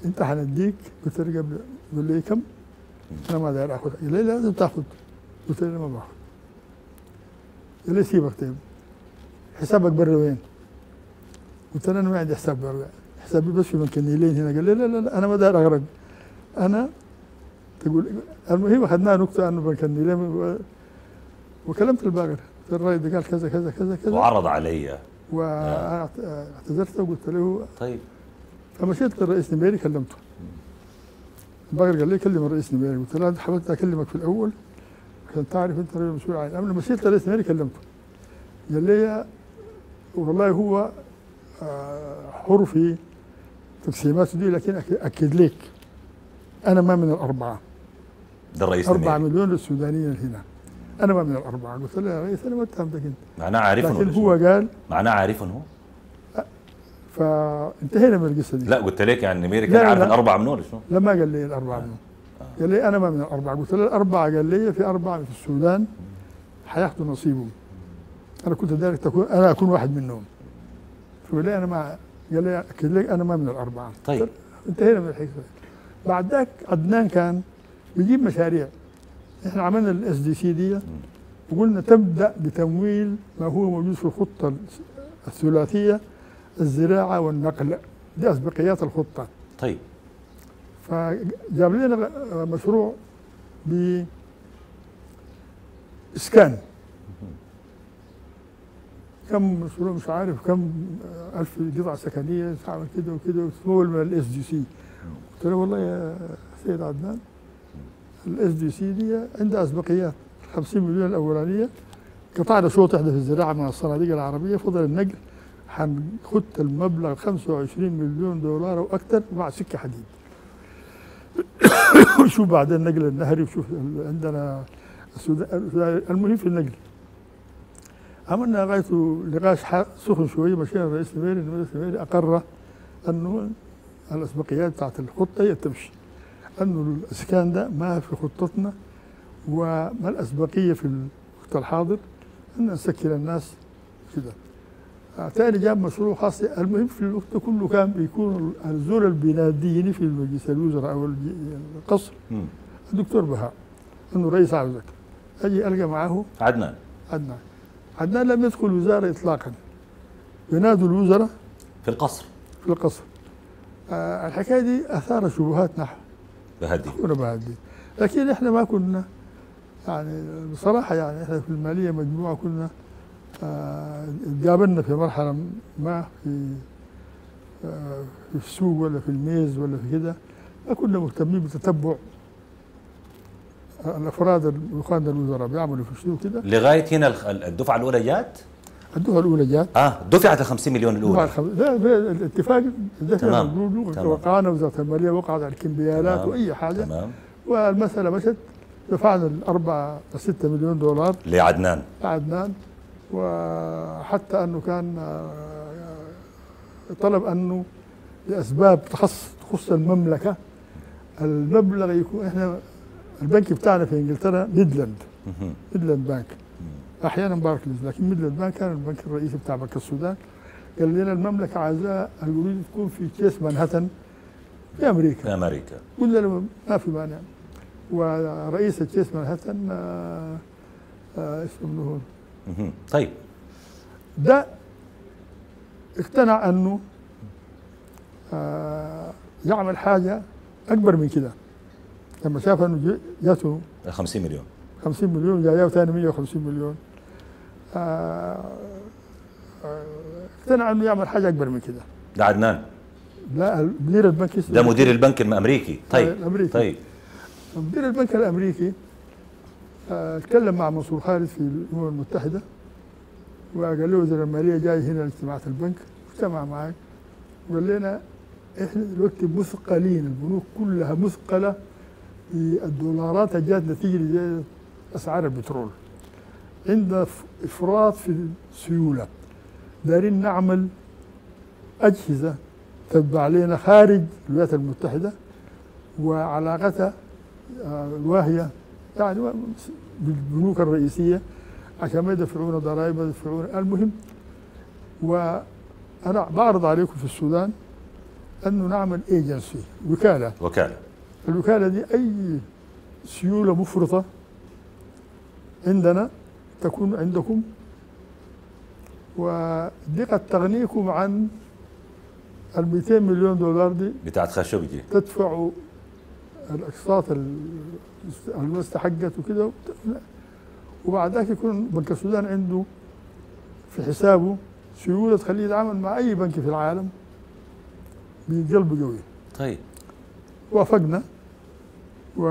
أنت حنديك قلت له قبل قال لي كم؟ أنا ما داير اخذ قال لي لازم تاخذ قلت له ما باخذ قال لي سيبك طيب. حسابك برا وين؟ قلت له أنا ما عندي حساب برا حسابي بس في بنك النيلين هنا. قال لي لا لا لا أنا ما داير أغرق. أنا تقول المهم اخذناها نكته أنه و- وكلمت الباقر ده قال كذا كذا كذا كذا. وعرض علي. وأنا اعتذرت وقلت له طيب. فمشيت للرئيس نميري كلمته. الباقر قال لي كلم الرئيس نميري. قلت له أنا حاولت أكلمك في الأول عشان تعرف أنت راجل مسؤول عن الأمن. مشيت للرئيس نميري كلمته. قال لي والله هو آه، حر في تقسيماته دي لكن اكد لك أنا ما من الأربعة. ده الرئيس أربعة النميري مليون للسودانيين هنا. أنا ما من الأربعة. قلت له يا رئيس أنا ما اتهمتك أنت. معناه عارفهم لكن هو؟ قال معناه عارفهم هو. فانتهينا من القصة دي. لا قلت لك يعني النميري لا، كان عارف لا. الأربعة منو ولا شنو؟ لما قال لي الأربعة منهم. قال لي أنا ما من الأربعة. قلت له الأربعة قال لي في أربعة في السودان حياخذوا نصيبهم. أنا كنت داير تكون أنا أكون واحد منهم. فقال لي أنا ما قال لي أكد لك أنا ما من الأربعة. طيب. انتهينا من الحكاية. بعد ذاك عدنان كان بيجيب مشاريع. إحنا عملنا ال SDC دي وقلنا تبدأ بتمويل ما هو موجود في الخطة الثلاثية الزراعة والنقل. دي أسبقيات الخطة. طيب. فجاب لنا مشروع ب اسكان كم مش عارف كم ألف قطعة سكنية تعمل كده وكده وتمول من ال SDC قلت له والله يا سيد عدنان ال SDC دي عندها أسبقيات 50 مليون الاولانيه قطعنا شوط إحدى في الزراعة من الصناديق العربية فضل النقل حنخد المبلغ 25 مليون دولار أو أكثر مع سكة حديد. وشوف بعدين النقل النهري وشوف عندنا المهم في النقل. عملنا غايته نقاش سخن شوية مشينا الرئيس الميري الرئيس الميري أقر أنه الأسبقيات بتاعت الخطة هي تمشي أنه الإسكان ده ما في خطتنا وما الأسبقية في الوقت الحاضر أن نسكن الناس كده. تاني جاب مشروع خاص المهم في الوقت كله كان بيكون الزول اللي بيناديني في مجلس الوزراء أو القصر. الدكتور بهاء أنه رئيس عاوزك أجي ألقى معاه عدنان. عدنان. عدنان لم يدخل وزاره اطلاقا. ينادوا الوزراء في القصر. في القصر. آه الحكاية دي اثار شبهات نحو بهدي بهدي لكن إحنا ما كنا يعني بصراحة يعني إحنا في المالية مجموعة كنا آه تقابلنا في مرحلة ما في آه في السوق ولا في الميز ولا في كده ما كنا مهتمين بتتبع الافراد الوقاد الوزراء بيعملوا في شنو كده. لغاية هنا الدفعة الأولى جات؟ الدفعة الأولى جات. آه دفعت ال 50 مليون الأولى. الخم... لا لا، الاتفاق ده تمام. وقعنا وزارة المالية وقعت على الكمبيالات. وأي حاجة. تمام. والمسألة مشت دفعنا الأربعة ستة مليون دولار. لعدنان. لعدنان. وحتى أنه كان آه، طلب أنه لأسباب تخص تخص المملكة المبلغ يكون إحنا البنك بتاعنا في إنجلترا Midland. Midland Bank أحيانا Barclays لكن Midland Bank كان البنك الرئيسي بتاع بنك السودان. قال لنا المملكة عايزاه القروض تكون في كيس مانهاتن في أمريكا. في أمريكا. قلنا له ما في مانع. ورئيس الجيش مانهاتن آه، آه، اسمه منو. طيب. ده اقتنع أنه آه، يعمل حاجة أكبر من كده. لما شاف أنه جاته 50 مليون. 50 مليون جاية ثاني 150 مليون. آه، آه، اقتنع أنه يعمل حاجة أكبر من كده. ده عدنان. لا مدير البنك ده مدير البنك الامريكي طيب الأمريكي. طيب. مدير البنك الأمريكي آه، اتكلم مع منصور خالد في الأمم المتحدة وقال له وزير المالية جاي هنا لاجتماعات البنك اجتمع معي وقال لنا إحنا دلوقتي مثقلين البنوك كلها مثقلة. بالدولارات اللي جات نتيجة اسعار البترول. عندنا إفراط في السيوله دايرين نعمل أجهزة تتبع لنا خارج الولايات المتحدة وعلاقتها آه، واهية يعني بالبنوك الرئيسية عشان ما يدفعون ضرائب يدفعون المهم وأنا بعرض عليكم في السودان أنه نعمل ايجنسي وكالة. وكالة. الوكالة دي أي سيولة مفرطة عندنا تكون عندكم. ودي قد تغنيكم عن ال 200 مليون دولار دي بتاعت خاشقجي. تدفعوا الأقساط ال- المستحقت وكده. وبعد ذاك يكون بنك السودان عنده في حسابه سيولة تخليه يتعامل مع أي بنك في العالم بقلب قوي. طيب. وافقنا. و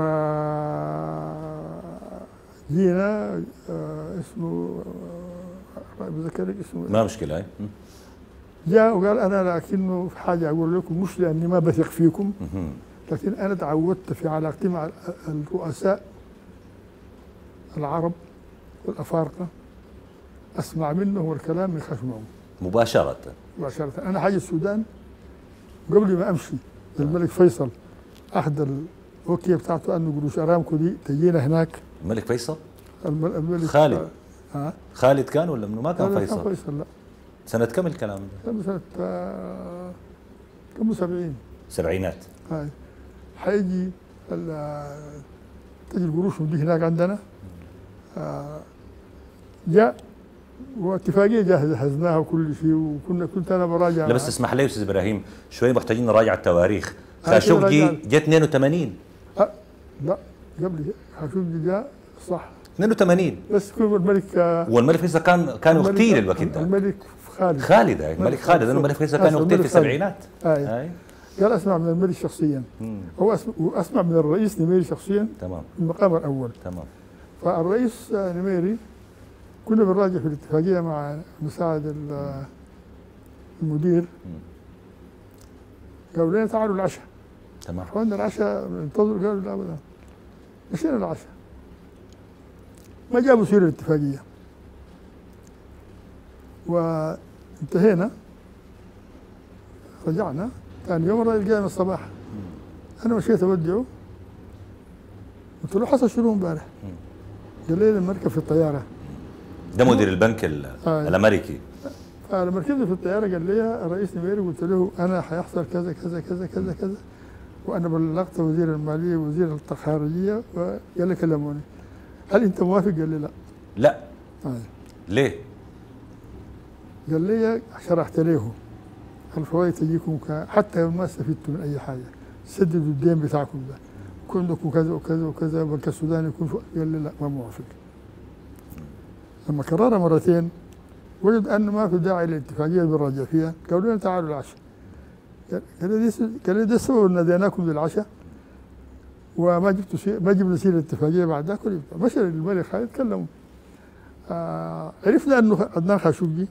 جينا آه، اسمه آه، بذكرك اسمه. ما مشكلة هاي. جاء وقال أنا لكنه في حاجة أقول لكم مش لأني ما بثق فيكم. لكن أنا تعودت في علاقتي مع الرؤساء العرب والأفارقة أسمع منهم الكلام من خشمهم. مباشرة. مباشرة. أنا حاجة السودان قبل ما أمشي الملك فيصل أخذ الاوكيه بتاعته أنه قروش أرامكو دي تجينا هناك. الملك فيصل؟ الم- الملك خالد. ها؟ خالد كان ولا منه ما كان فيصل. فيصل لا. سنة كم الكلام ده؟ سنة آه، كم 70 سبعينات. هاي. حيجي ال- تجي القروش دي هناك عندنا. آه، جاء واتفاقية جهزناها وكل شيء وكنا كنت أنا براجع لا بس اسمح لي أستاذ إبراهيم شوي محتاجين نراجع التواريخ. خاشقجي. جاء 82 آه، لا قبل خاشقجي جاء صح. 82 بس كل الملك آه، والملك فيصل كان كان اغتيل الوقت ده. الملك خالد. خالد الملك خالد لأنه الملك فيصل كان اغتيل في. السبعينات. هاي هاي قال أسمع من الملك شخصيا. هو أسمع, واسمع من الرئيس نميري شخصيا تمام. المقام الأول. تمام. فالرئيس آه، نميري كنا بنراجع في الاتفاقية مع مساعد ال- المدير. قالوا لنا تعالوا العشاء. تمام. أخواننا العشاء ننتظر قالوا لا؟ ابدا. مشينا العشاء. ما جابوا سيرة الاتفاقية. وانتهينا. رجعنا. ثاني يوم الراجل جاء من الصباح. أنا مشيت أودعه. قلت له حصل شنو امبارح؟ قال لي لما اركب في الطيارة. ده مدير البنك ال- آه. الأمريكي. فلما ركبت في الطيارة قال لي الرئيس نميري قلت له أنا حيحصل كذا كذا كذا كذا كذا. وأنا بلغت وزير المالية ووزير الخارجيه وقال لي كلموني. هل أنت موافق؟ قال لي لا. لا. آه. ليه؟ قال لي شرحت له الفوائد تجيكم ك- حتى ما استفدتوا من أي حاجة. سددوا الدين بتاعكم ده. يكون عندكم كذا وكذا وكذا بنك السودان يكون فوق. قال لي لا ما موافق. لما كررها مرتين وجد انه ما في داعي للاتفاقية بنراجع فيها. قالوا لنا تعالوا العشاء. لي ده السبب ان ناديناكم للعشاء وما جبتوا شيء ما جبنا سيره الاتفاقيه بعد ذاك مشى الملك خالد تكلموا آه عرفنا أنه عدنان خاشقجي.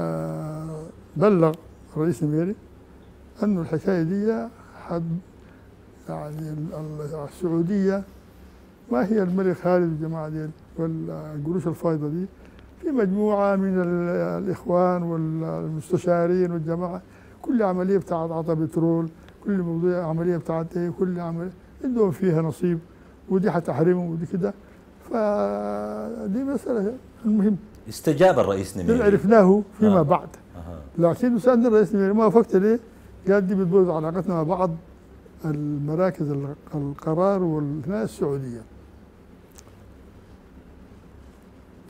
آه، بلغ رئيس نميري انه الحكاية دي حد يعني ال- ال- السعودية ما هي الملك خالد والجماعه دي والقروش الفايضة دي. في مجموعة من ال- الإخوان والمستشارين والجماعة. كل عملية بتاعت عطا بترول كل موضوع عملية بتاعت إيه كل عملية عندهم فيها نصيب ودي حتحرمهم ودي كده. فدي مسألة المهم. استجاب الرئيس نميري عرفناه فيما آه. بعد. أها. لكن سألنا الرئيس نميري ما وافقت ليه؟ قال دي بتبوظ علاقتنا مع بعض المراكز ال- القرار والهنا السعودية.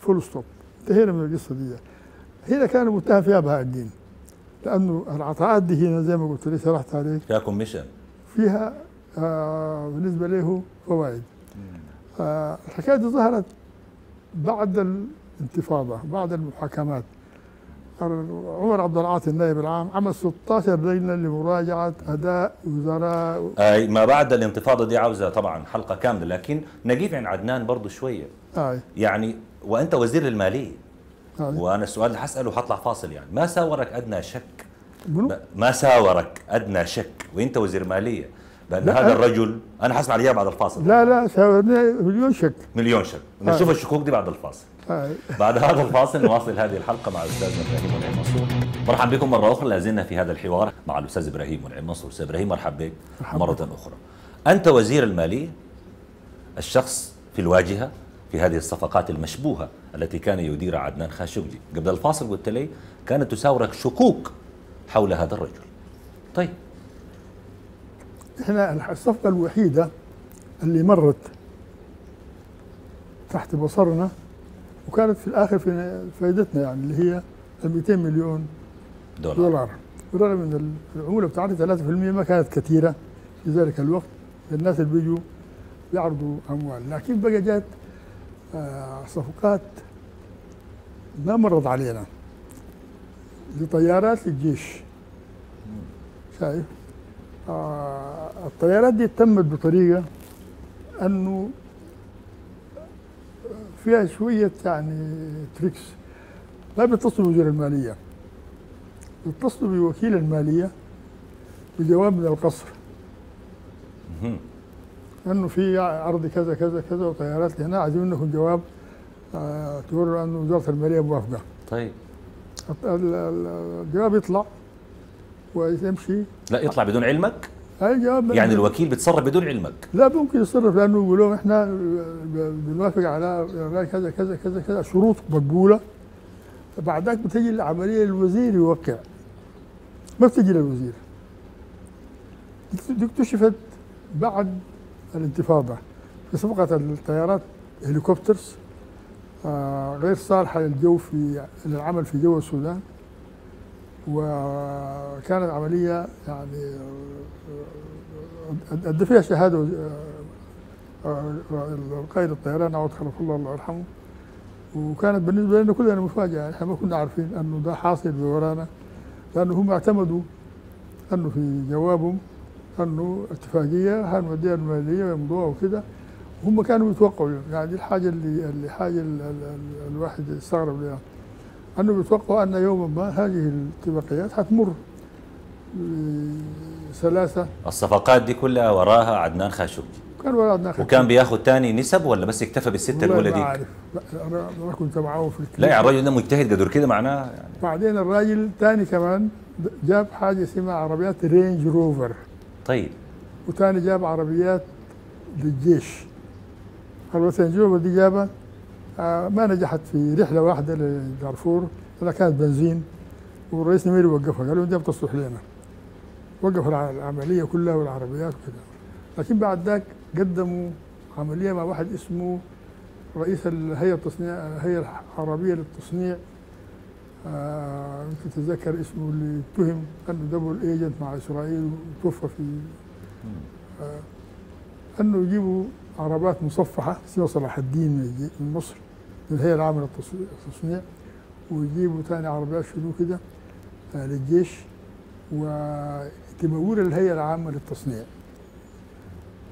full stop انتهينا من القصة دي. هنا كان متهم فيها بهاء الدين لأنه العطاءات دي هنا زي ما قلت لي شرحت عليك. فيها كوميشن فيها آه بالنسبة له فوائد. آه الحكاية دي ظهرت بعد الانتفاضة بعد المحاكمات. عمر عبد العاطي النائب العام عمل 16 لجنة لمراجعة أداء وزراء آه ما بعد الانتفاضة دي عاوزة طبعا حلقة كاملة لكن نجيب عن عدنان برضه شوية. آه. يعني وأنت وزير المالية. آه. وأنا السؤال اللي حساله حطلع فاصل يعني. ما ساورك أدنى شك؟ ما ساورك أدنى شك وأنت وزير مالية؟ بأن لا، هذا أنا- الرجل أنا حسمع الإجابة بعد الفاصل. لا لا ساورني مليون شك. مليون شك. آه. نشوف الشكوك دي بعد الفاصل. آه. بعد هذا الفاصل نواصل هذه الحلقة مع الأستاذ إبراهيم منعم منصور. مرحبا بكم مرة أخرى. لا زلنا في هذا الحوار مع الأستاذ إبراهيم منعم منصور. أستاذ إبراهيم مرحبا بك. مرة أخرى. أنت وزير المالية؟ الشخص في الواجهة في هذه الصفقات المشبوهة التي كان يديرها عدنان خاشقجي. قبل الفاصل قلت لي كانت تساورك شكوك حول هذا الرجل. طيب. إحنا الصفقة الوحيدة اللي مرت تحت بصرنا وكانت في الآخر في فائدتنا يعني اللي هي ال 200 مليون دولار. دولار. بالرغم ان العمولة بتاعتي 3% ما كانت كثيرة في ذلك الوقت. الناس اللي بيجوا بيعرضوا أموال. لكن بقى جات صفقات ما مرت علينا. لطيارات للجيش شايف؟ آه الطيارات دي تمت بطريقة انه فيها شوية يعني تريكس ما بيتصل وزير المالية. اتصلوا بوكيل المالية بجواب من القصر. أنه في عرض كذا كذا كذا وطيارات هنا. عايزين منكم جواب آه تقولوا انه وزارة المالية موافقة. طيب. ال- ال- الجواب يطلع ويمشي. لا يطلع بدون علمك؟ هاي جواب. يعني الوكيل بيتصرف بدون علمك؟ لا ممكن يتصرف لأنه يقول لهم إحنا بنوافق على كذا كذا كذا كذا. شروط مقبولة. بعد ذاك بتجي العملية الوزير يوقع. ما بتجي للوزير. دي اكتشفت بعد الانتفاضة. في صفقه الطيارات هليكوبترز آه، غير صالحة للجو في للعمل في جو السودان. وكانت عملية يعني آه، ادى فيها شهادة آه، آه، قائد الطيران عوض خلف الله الله يرحمه. وكانت بالنسبة لنا كلنا مفاجأة. إحنا ما كنا عارفين أنه ده حاصل بورانا لأنه هم اعتمدوا أنه في جوابهم انه اتفاقية هنوديها المالية ويمضوها وكده. هم كانوا يتوقعوا يعني دي الحاجة اللي اللي حاجة ال- ال- ال- الواحد يستغرب لها أنه بيتوقعوا أن يوما ما هذه الاتفاقيات حتمر سلاسه الصفقات دي كلها وراها عدنان خاشقجي. كان ولدنا خ- وكان بياخذ تاني نسب ولا بس اكتفى ما ديك؟ عارف لا، أنا ما كنت معاه في الكليب. لا يعني الراجل ده مجتهد قدر كده معناه يعني. بعدين الراجل تاني كمان جاب حاجة اسمها عربيات Range Rover. طيب. وتاني جاب عربيات للجيش. Rover دي جابها آه ما نجحت في رحلة واحدة لدارفور لأنها كانت بنزين والرئيس نميري وقفها قال له دي بتصلح لنا. وقف الع- العملية كلها والعربيات وكده لكن بعد ذاك قدموا عملية مع واحد اسمه رئيس الهيئه التصنيع الهيئه العربية للتصنيع يمكن تتذكر اسمه اللي اتهم انه double agent مع إسرائيل وتوفى في آه أنه يجيبوا عربات مصفحة اسمها صلاح الدين من مصر من الهيئه العامة للتص- للتصنيع ويجيبوا ثاني عربيات شنو كده آه للجيش وتمول الهيئة العامة للتصنيع.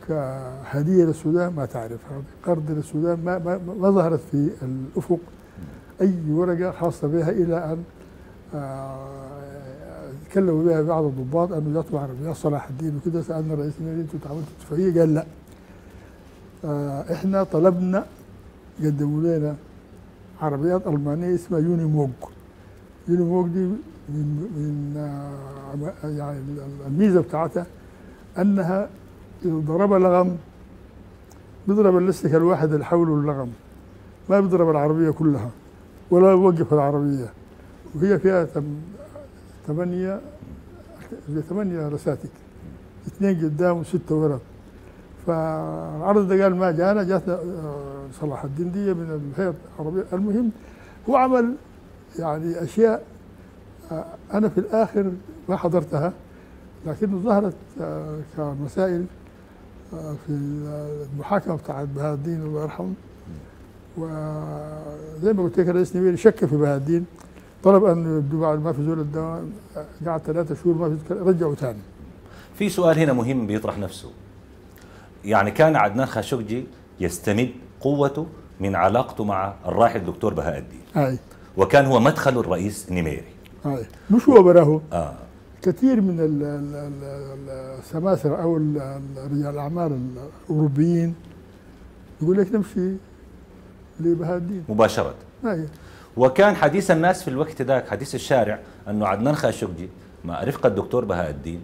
كهدية للسودان ما تعرف هذه قرض للسودان ما, ما, ما ظهرت في الأفق. أي ورقة خاصة بها إلى أن آه، تكلموا بها بعض الضباط انه يطلع عربيات صلاح الدين وكده سألنا الرئيس المالي أنتم تعملتوا اتفاقيه قال لا. آه، إحنا طلبنا قدموا لنا عربيات ألمانية اسمها يوني موج يوني موج دي من من آه، يعني الميزة بتاعتها أنها إذا ضرب لغم بيضرب اللستك الواحد اللي حوله اللغم ما بيضرب العربية كلها. ولا يوقف العربية. وهي فيها زي ثمانيه رساتك اثنين قدام وستة ورا. فالعرض ده قال ما جانا جاتنا آه، صلاح الدين دي من الهيئه العربية. المهم هو عمل يعني أشياء آه، أنا في الآخر ما حضرتها لكن ظهرت آه، كمسائل في المحاكمة بتاعت بهاء الدين الله يرحمه. وزي ما قلت لك الرئيس نبيل شك في بهاء الدين. طلب انه يبدو بعد ما في زول الدواء قعد ثلاثة شهور ما في رجعوا ثاني في سؤال هنا مهم بيطرح نفسه. يعني كان عدنان خاشقجي يستمد قوته من علاقته مع الراحل الدكتور بهاء الدين. هاي وكان هو مدخل الرئيس نميري. هاي مش هو براه. آه. كثير من ال- ال- ال- السماسرة أو ال- ال- رجال الأعمال الأوروبيين يقول لك نمشي لبهاء الدين. مباشرة. هاي وكان حديث الناس في الوقت ذاك حديث الشارع أنه عدنان خاشقجي مع رفقة الدكتور بهاء الدين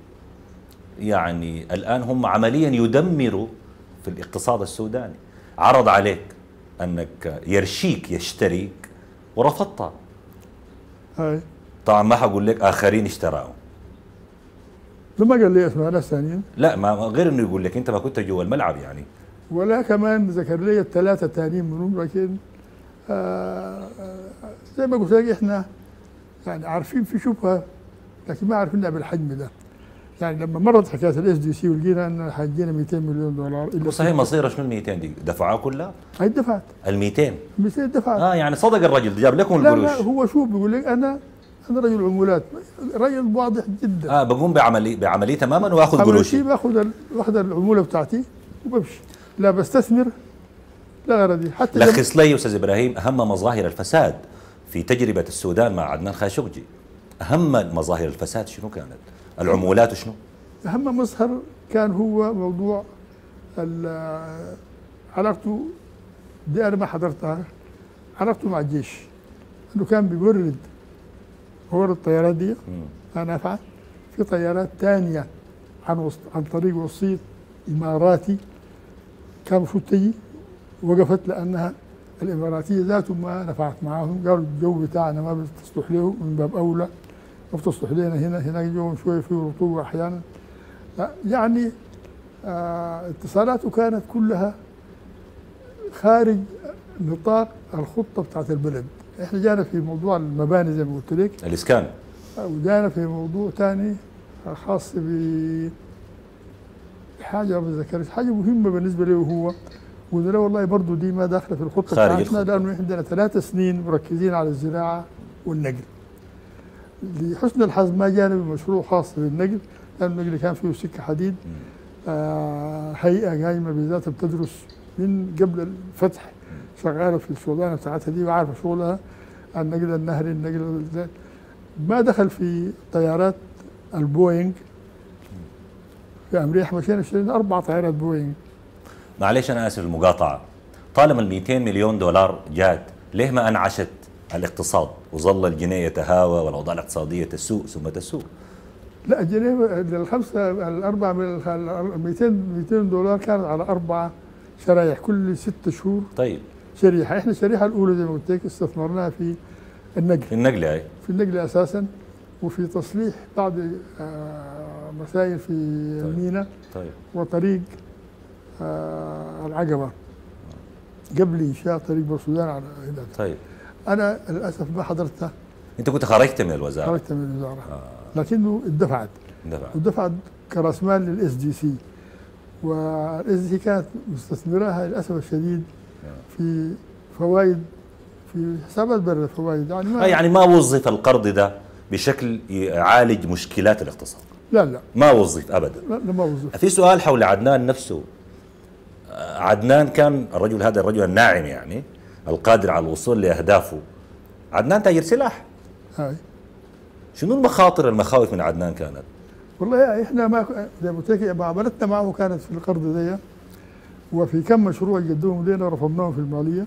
يعني الآن هم عمليا يدمروا في الاقتصاد السوداني. عرض عليك أنك يرشيك يشتريك ورفضت. هاي طبعا ما حقول لك آخرين اشتراهم. لما قال لي اسماء ناس ثانيين لا ما ما- غير إنه يقول لك أنت ما كنت جوا الملعب يعني. ولا كمان ذكر لي الثلاثة الثانيين منهم لكن آه آه، زي ما قلت لك إحنا يعني عارفين في شبهة لكن ما عارفينها بالحجم ده. يعني لما مرت حكاية ال SDC ولقينا إن حجينا 200 مليون دولار إلا صحيح مصيره شنو ال 200 دي؟ دفعوها كلها؟ هي دفعت. ال 200 200 دفعت. آه يعني صدق الرجل جاب لكم لا لا القروش. هو شو بيقول لك؟ أنا أنا رجل عمولات رجل واضح جدا. آه بقوم بعمليه بعمليه تماما وآخذ قروشي. باخذ باخذ العموله بتاعتي وبمشي. لا بستثمر لا غرضي حتى لخص لي أستاذ إبراهيم أهم مظاهر الفساد في تجربة السودان مع عدنان خاشقجي أهم مظاهر الفساد شنو كانت؟ العمولات شنو؟ أهم مظهر كان هو موضوع ال- علاقته دي أنا ما حضرتها علاقته مع الجيش إنه كان بيورد هو الطيارات دي. ما نافعه في طيارات ثانية عن عن طريق وسيط إماراتي كان المفروض تجي وقفت لأنها الإماراتية ذاته ما نفعت معاهم. قالوا الجو بتاعنا ما بتصلح له من باب أولى ما بتصلح لنا هنا. هناك الجو شوية فيه رطوبة أحيانا. لا، يعني آه اتصالاته كانت كلها خارج نطاق الخطة بتاعت البلد. إحنا جانا في موضوع المباني زي ما قلت لك. الإسكان. وجانا في موضوع ثاني خاص ب حاجة بتذكرش حاجة مهمة بالنسبة له هو وقلنا له والله برضه دي ما داخلة في الخطة بتاعتنا. لأنه عندنا ثلاث سنين مركزين على الزراعة والنقل. لحسن الحظ ما جانا بمشروع خاص بالنقل لأنه النقل كان فيه سكة حديد آه هيئه قايمة بذاتها بتدرس من قبل الفتح شغالة في الشغلانة بتاعتها دي وعارفة شغلها النقل النهري النقل ال- ما دخل في طيارات البوينغ في أمريكا مشينا اشترينا أربع طيارات بوينغ. معلش أنا آسف المقاطعة. طالما ال 200 مليون دولار جات ليه ما أنعشت الاقتصاد؟ وظل الجنيه يتهاوى والأوضاع الاقتصادية تسوء ثم تسوء. لا الجنيه الخمسة الاربع من ال 200 200 دولار كانت على أربع شرايح كل ست شهور. طيب. شريحة. إحنا الشريحة الأولى زي ما قلت لك استثمرناها في النقل. في النقله هاي في النقل أساسا. وفي تصليح بعض آه، مسائل في المينا طيب. وطريق آه، العقبه قبل إنشاء طريق بورسودان على هناك طيب. أنا للأسف ما حضرتها أنت كنت خرجت من الوزارة. خرجت من الوزارة. آه. لكنه اتدفعت دفع. ودفعت كراس مال لل SDC. وال SDC كانت مستثمراها للأسف الشديد في فوائد في حسابات برا فوائد. يعني ما آه يعني ما وظف القرض ده. بشكل يعالج مشكلات الاقتصاد. لا لا. ما وظف ابدا. لا, لا ما وظف في سؤال حول عدنان نفسه. عدنان كان الرجل هذا الرجل الناعم يعني القادر على الوصول لأهدافه. عدنان تاجر سلاح. هاي. شنو المخاطر المخاوف من عدنان كانت؟ والله إحنا ما زي ما قلت لك معاملتنا معه كانت في القرض دي وفي كم مشروع قدمهم لنا رفضناهم في المالية.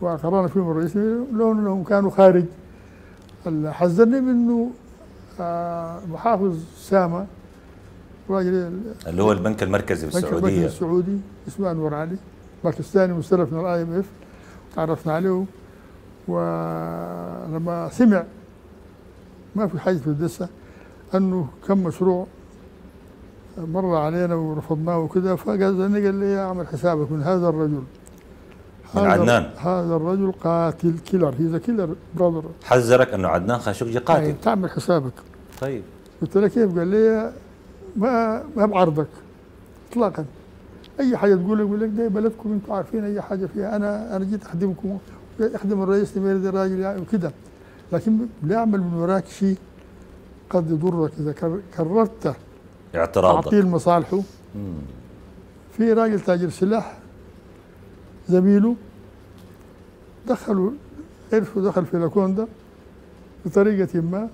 واقررنا فيهم الرئيس لو انهم كانوا خارج. ال- حذرني منه آه، محافظ ساما راجل اللي هو البنك المركزي في بنك البنك السعودية. السعودي اسمه أنور علي باكستاني مستلف من ال IMF تعرفنا عليه. ولما سمع ما في حاجة في الدسة أنه كم مشروع مر علينا ورفضناه وكذا فقال قال لي اعمل حسابك من هذا الرجل. من هذا- عدنان. هذا الرجل قاتل كيلر. هيز كيلر براذر حذرك أنه عدنان خاشقجي قاتل. تعمل حسابك. طيب. قلت له كيف؟ قال لي ما ما بعرضك. اطلاقا. أي حاجة تقول يقول لك ده بلدكم أنتم عارفين أي حاجة فيها. أنا أنا جيت أخدمكم اخدم الرئيس نمير ده راجل يعني وكده. لكن بيعمل من وراك شيء قد يضرك. إذا كر- كررت اعتراضك. تعطيل مصالحه. في راجل تاجر سلاح زميله دخلوا عرفوا دخل في لاكوندا بطريقة ما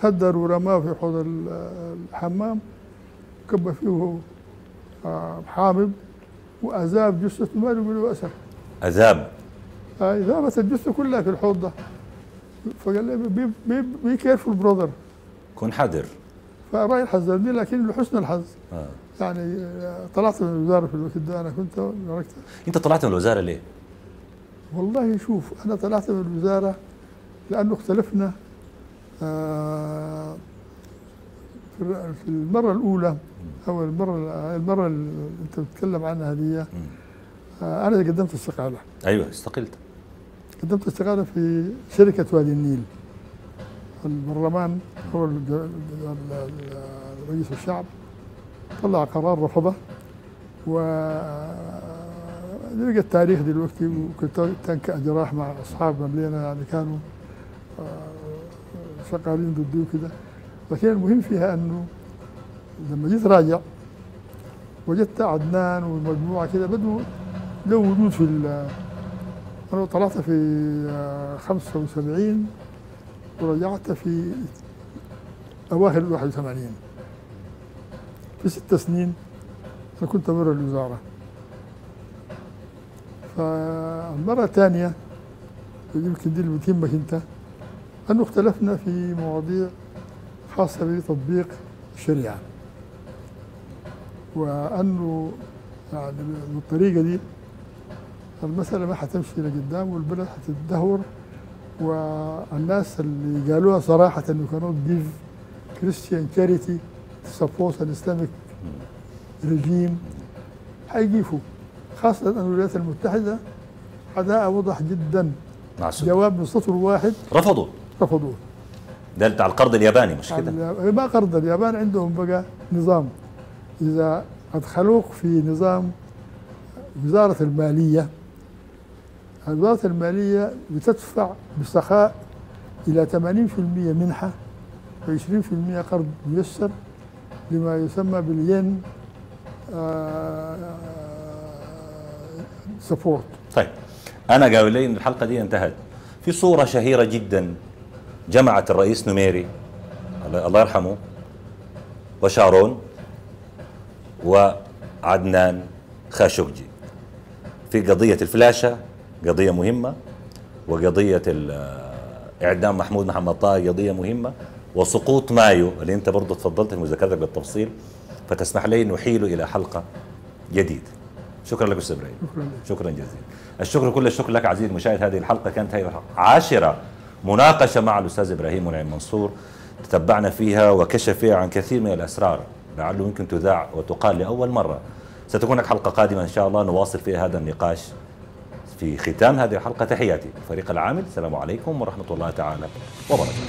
خدر ورماه في حوض ال- الحمام كب فيه آه، حامض وأذاب جثته ما له أثر. عذاب آه، ذابت الجثة كلها في الحوض ده. فقال لي be be be careful brother كن حذر. فالراجل حذرني لكن لحسن الحظ. آه. يعني طلعت من الوزارة في الوقت ده أنا كنت دركت أنت طلعت من الوزارة ليه؟ والله شوف أنا طلعت من الوزارة لأنه اختلفنا آه، في المرة الأولى أو المرة المرة اللي أنت بتتكلم عنها دي آه، أنا قدمت استقالة. أيوه استقلت. قدمت استقالة في شركة وادي النيل. البرلمان هو رئيس الشعب. طلع قرار رفضه. و لقى التاريخ دلوقتي وكنت كان كجراح مع أصحاب لنا يعني كانوا آه، شغالين ضدي وكده. لكن المهم فيها أنه لما جيت راجع وجدت عدنان والمجموعه كده بدوا له وجود في أنا طلعت في آه، 75 ورجعت في أواخر ال 81 في ست سنين أنا كنت أمر الوزارة. فالمرة الثانية يمكن دي اللي بتهمك أنت أنه اختلفنا في مواضيع خاصة بتطبيق الشريعة. وأنه يعني بالطريقة دي المسألة ما حتمشي لقدام والبلد حتتدهور والناس اللي قالوها صراحة you cannot give Christian charity an Islamic regime. حيجيفوا خاصة أن الولايات المتحدة عداء واضح جدا. مع السودان جواب من سطر واحد. رفضوا. رفضوه ده بتاع القرض الياباني مش كده؟ ال- ما قرض. اليابان عندهم بقى نظام. إذا أدخلوك في نظام وزارة المالية وزارة المالية بتدفع بسخاء إلى 80% منحة و20% قرض ميسر. لما يسمى بالين سبورت طيب أنا قالوا لي إن الحلقة دي انتهت. في صورة شهيرة جدا جمعت الرئيس نميري الله يرحمه وشارون وعدنان خاشقجي. في قضية الفلاشة قضية مهمة وقضية ال- إعدام محمود محمد طه قضية مهمة. وسقوط مايو اللي انت برضه تفضلت في مذاكرتك بالتفصيل فتسمح لي نحيل إلى حلقة جديده شكرا لك أستاذ إبراهيم. شكرا. شكرا جزيلا. الشكر كل الشكر لك عزيزي المشاهد. هذه الحلقة كانت هي عاشرة مناقشة مع الأستاذ إبراهيم منعم منصور. تتبعنا فيها وكشف فيها عن كثير من الأسرار. لعله يمكن تذاع وتقال لأول مرة. ستكون لك حلقة قادمة إن شاء الله. نواصل فيها هذا النقاش في ختام هذه الحلقة. تحياتي الفريق العامل. السلام عليكم ورحمة الله تعالى وبركاته.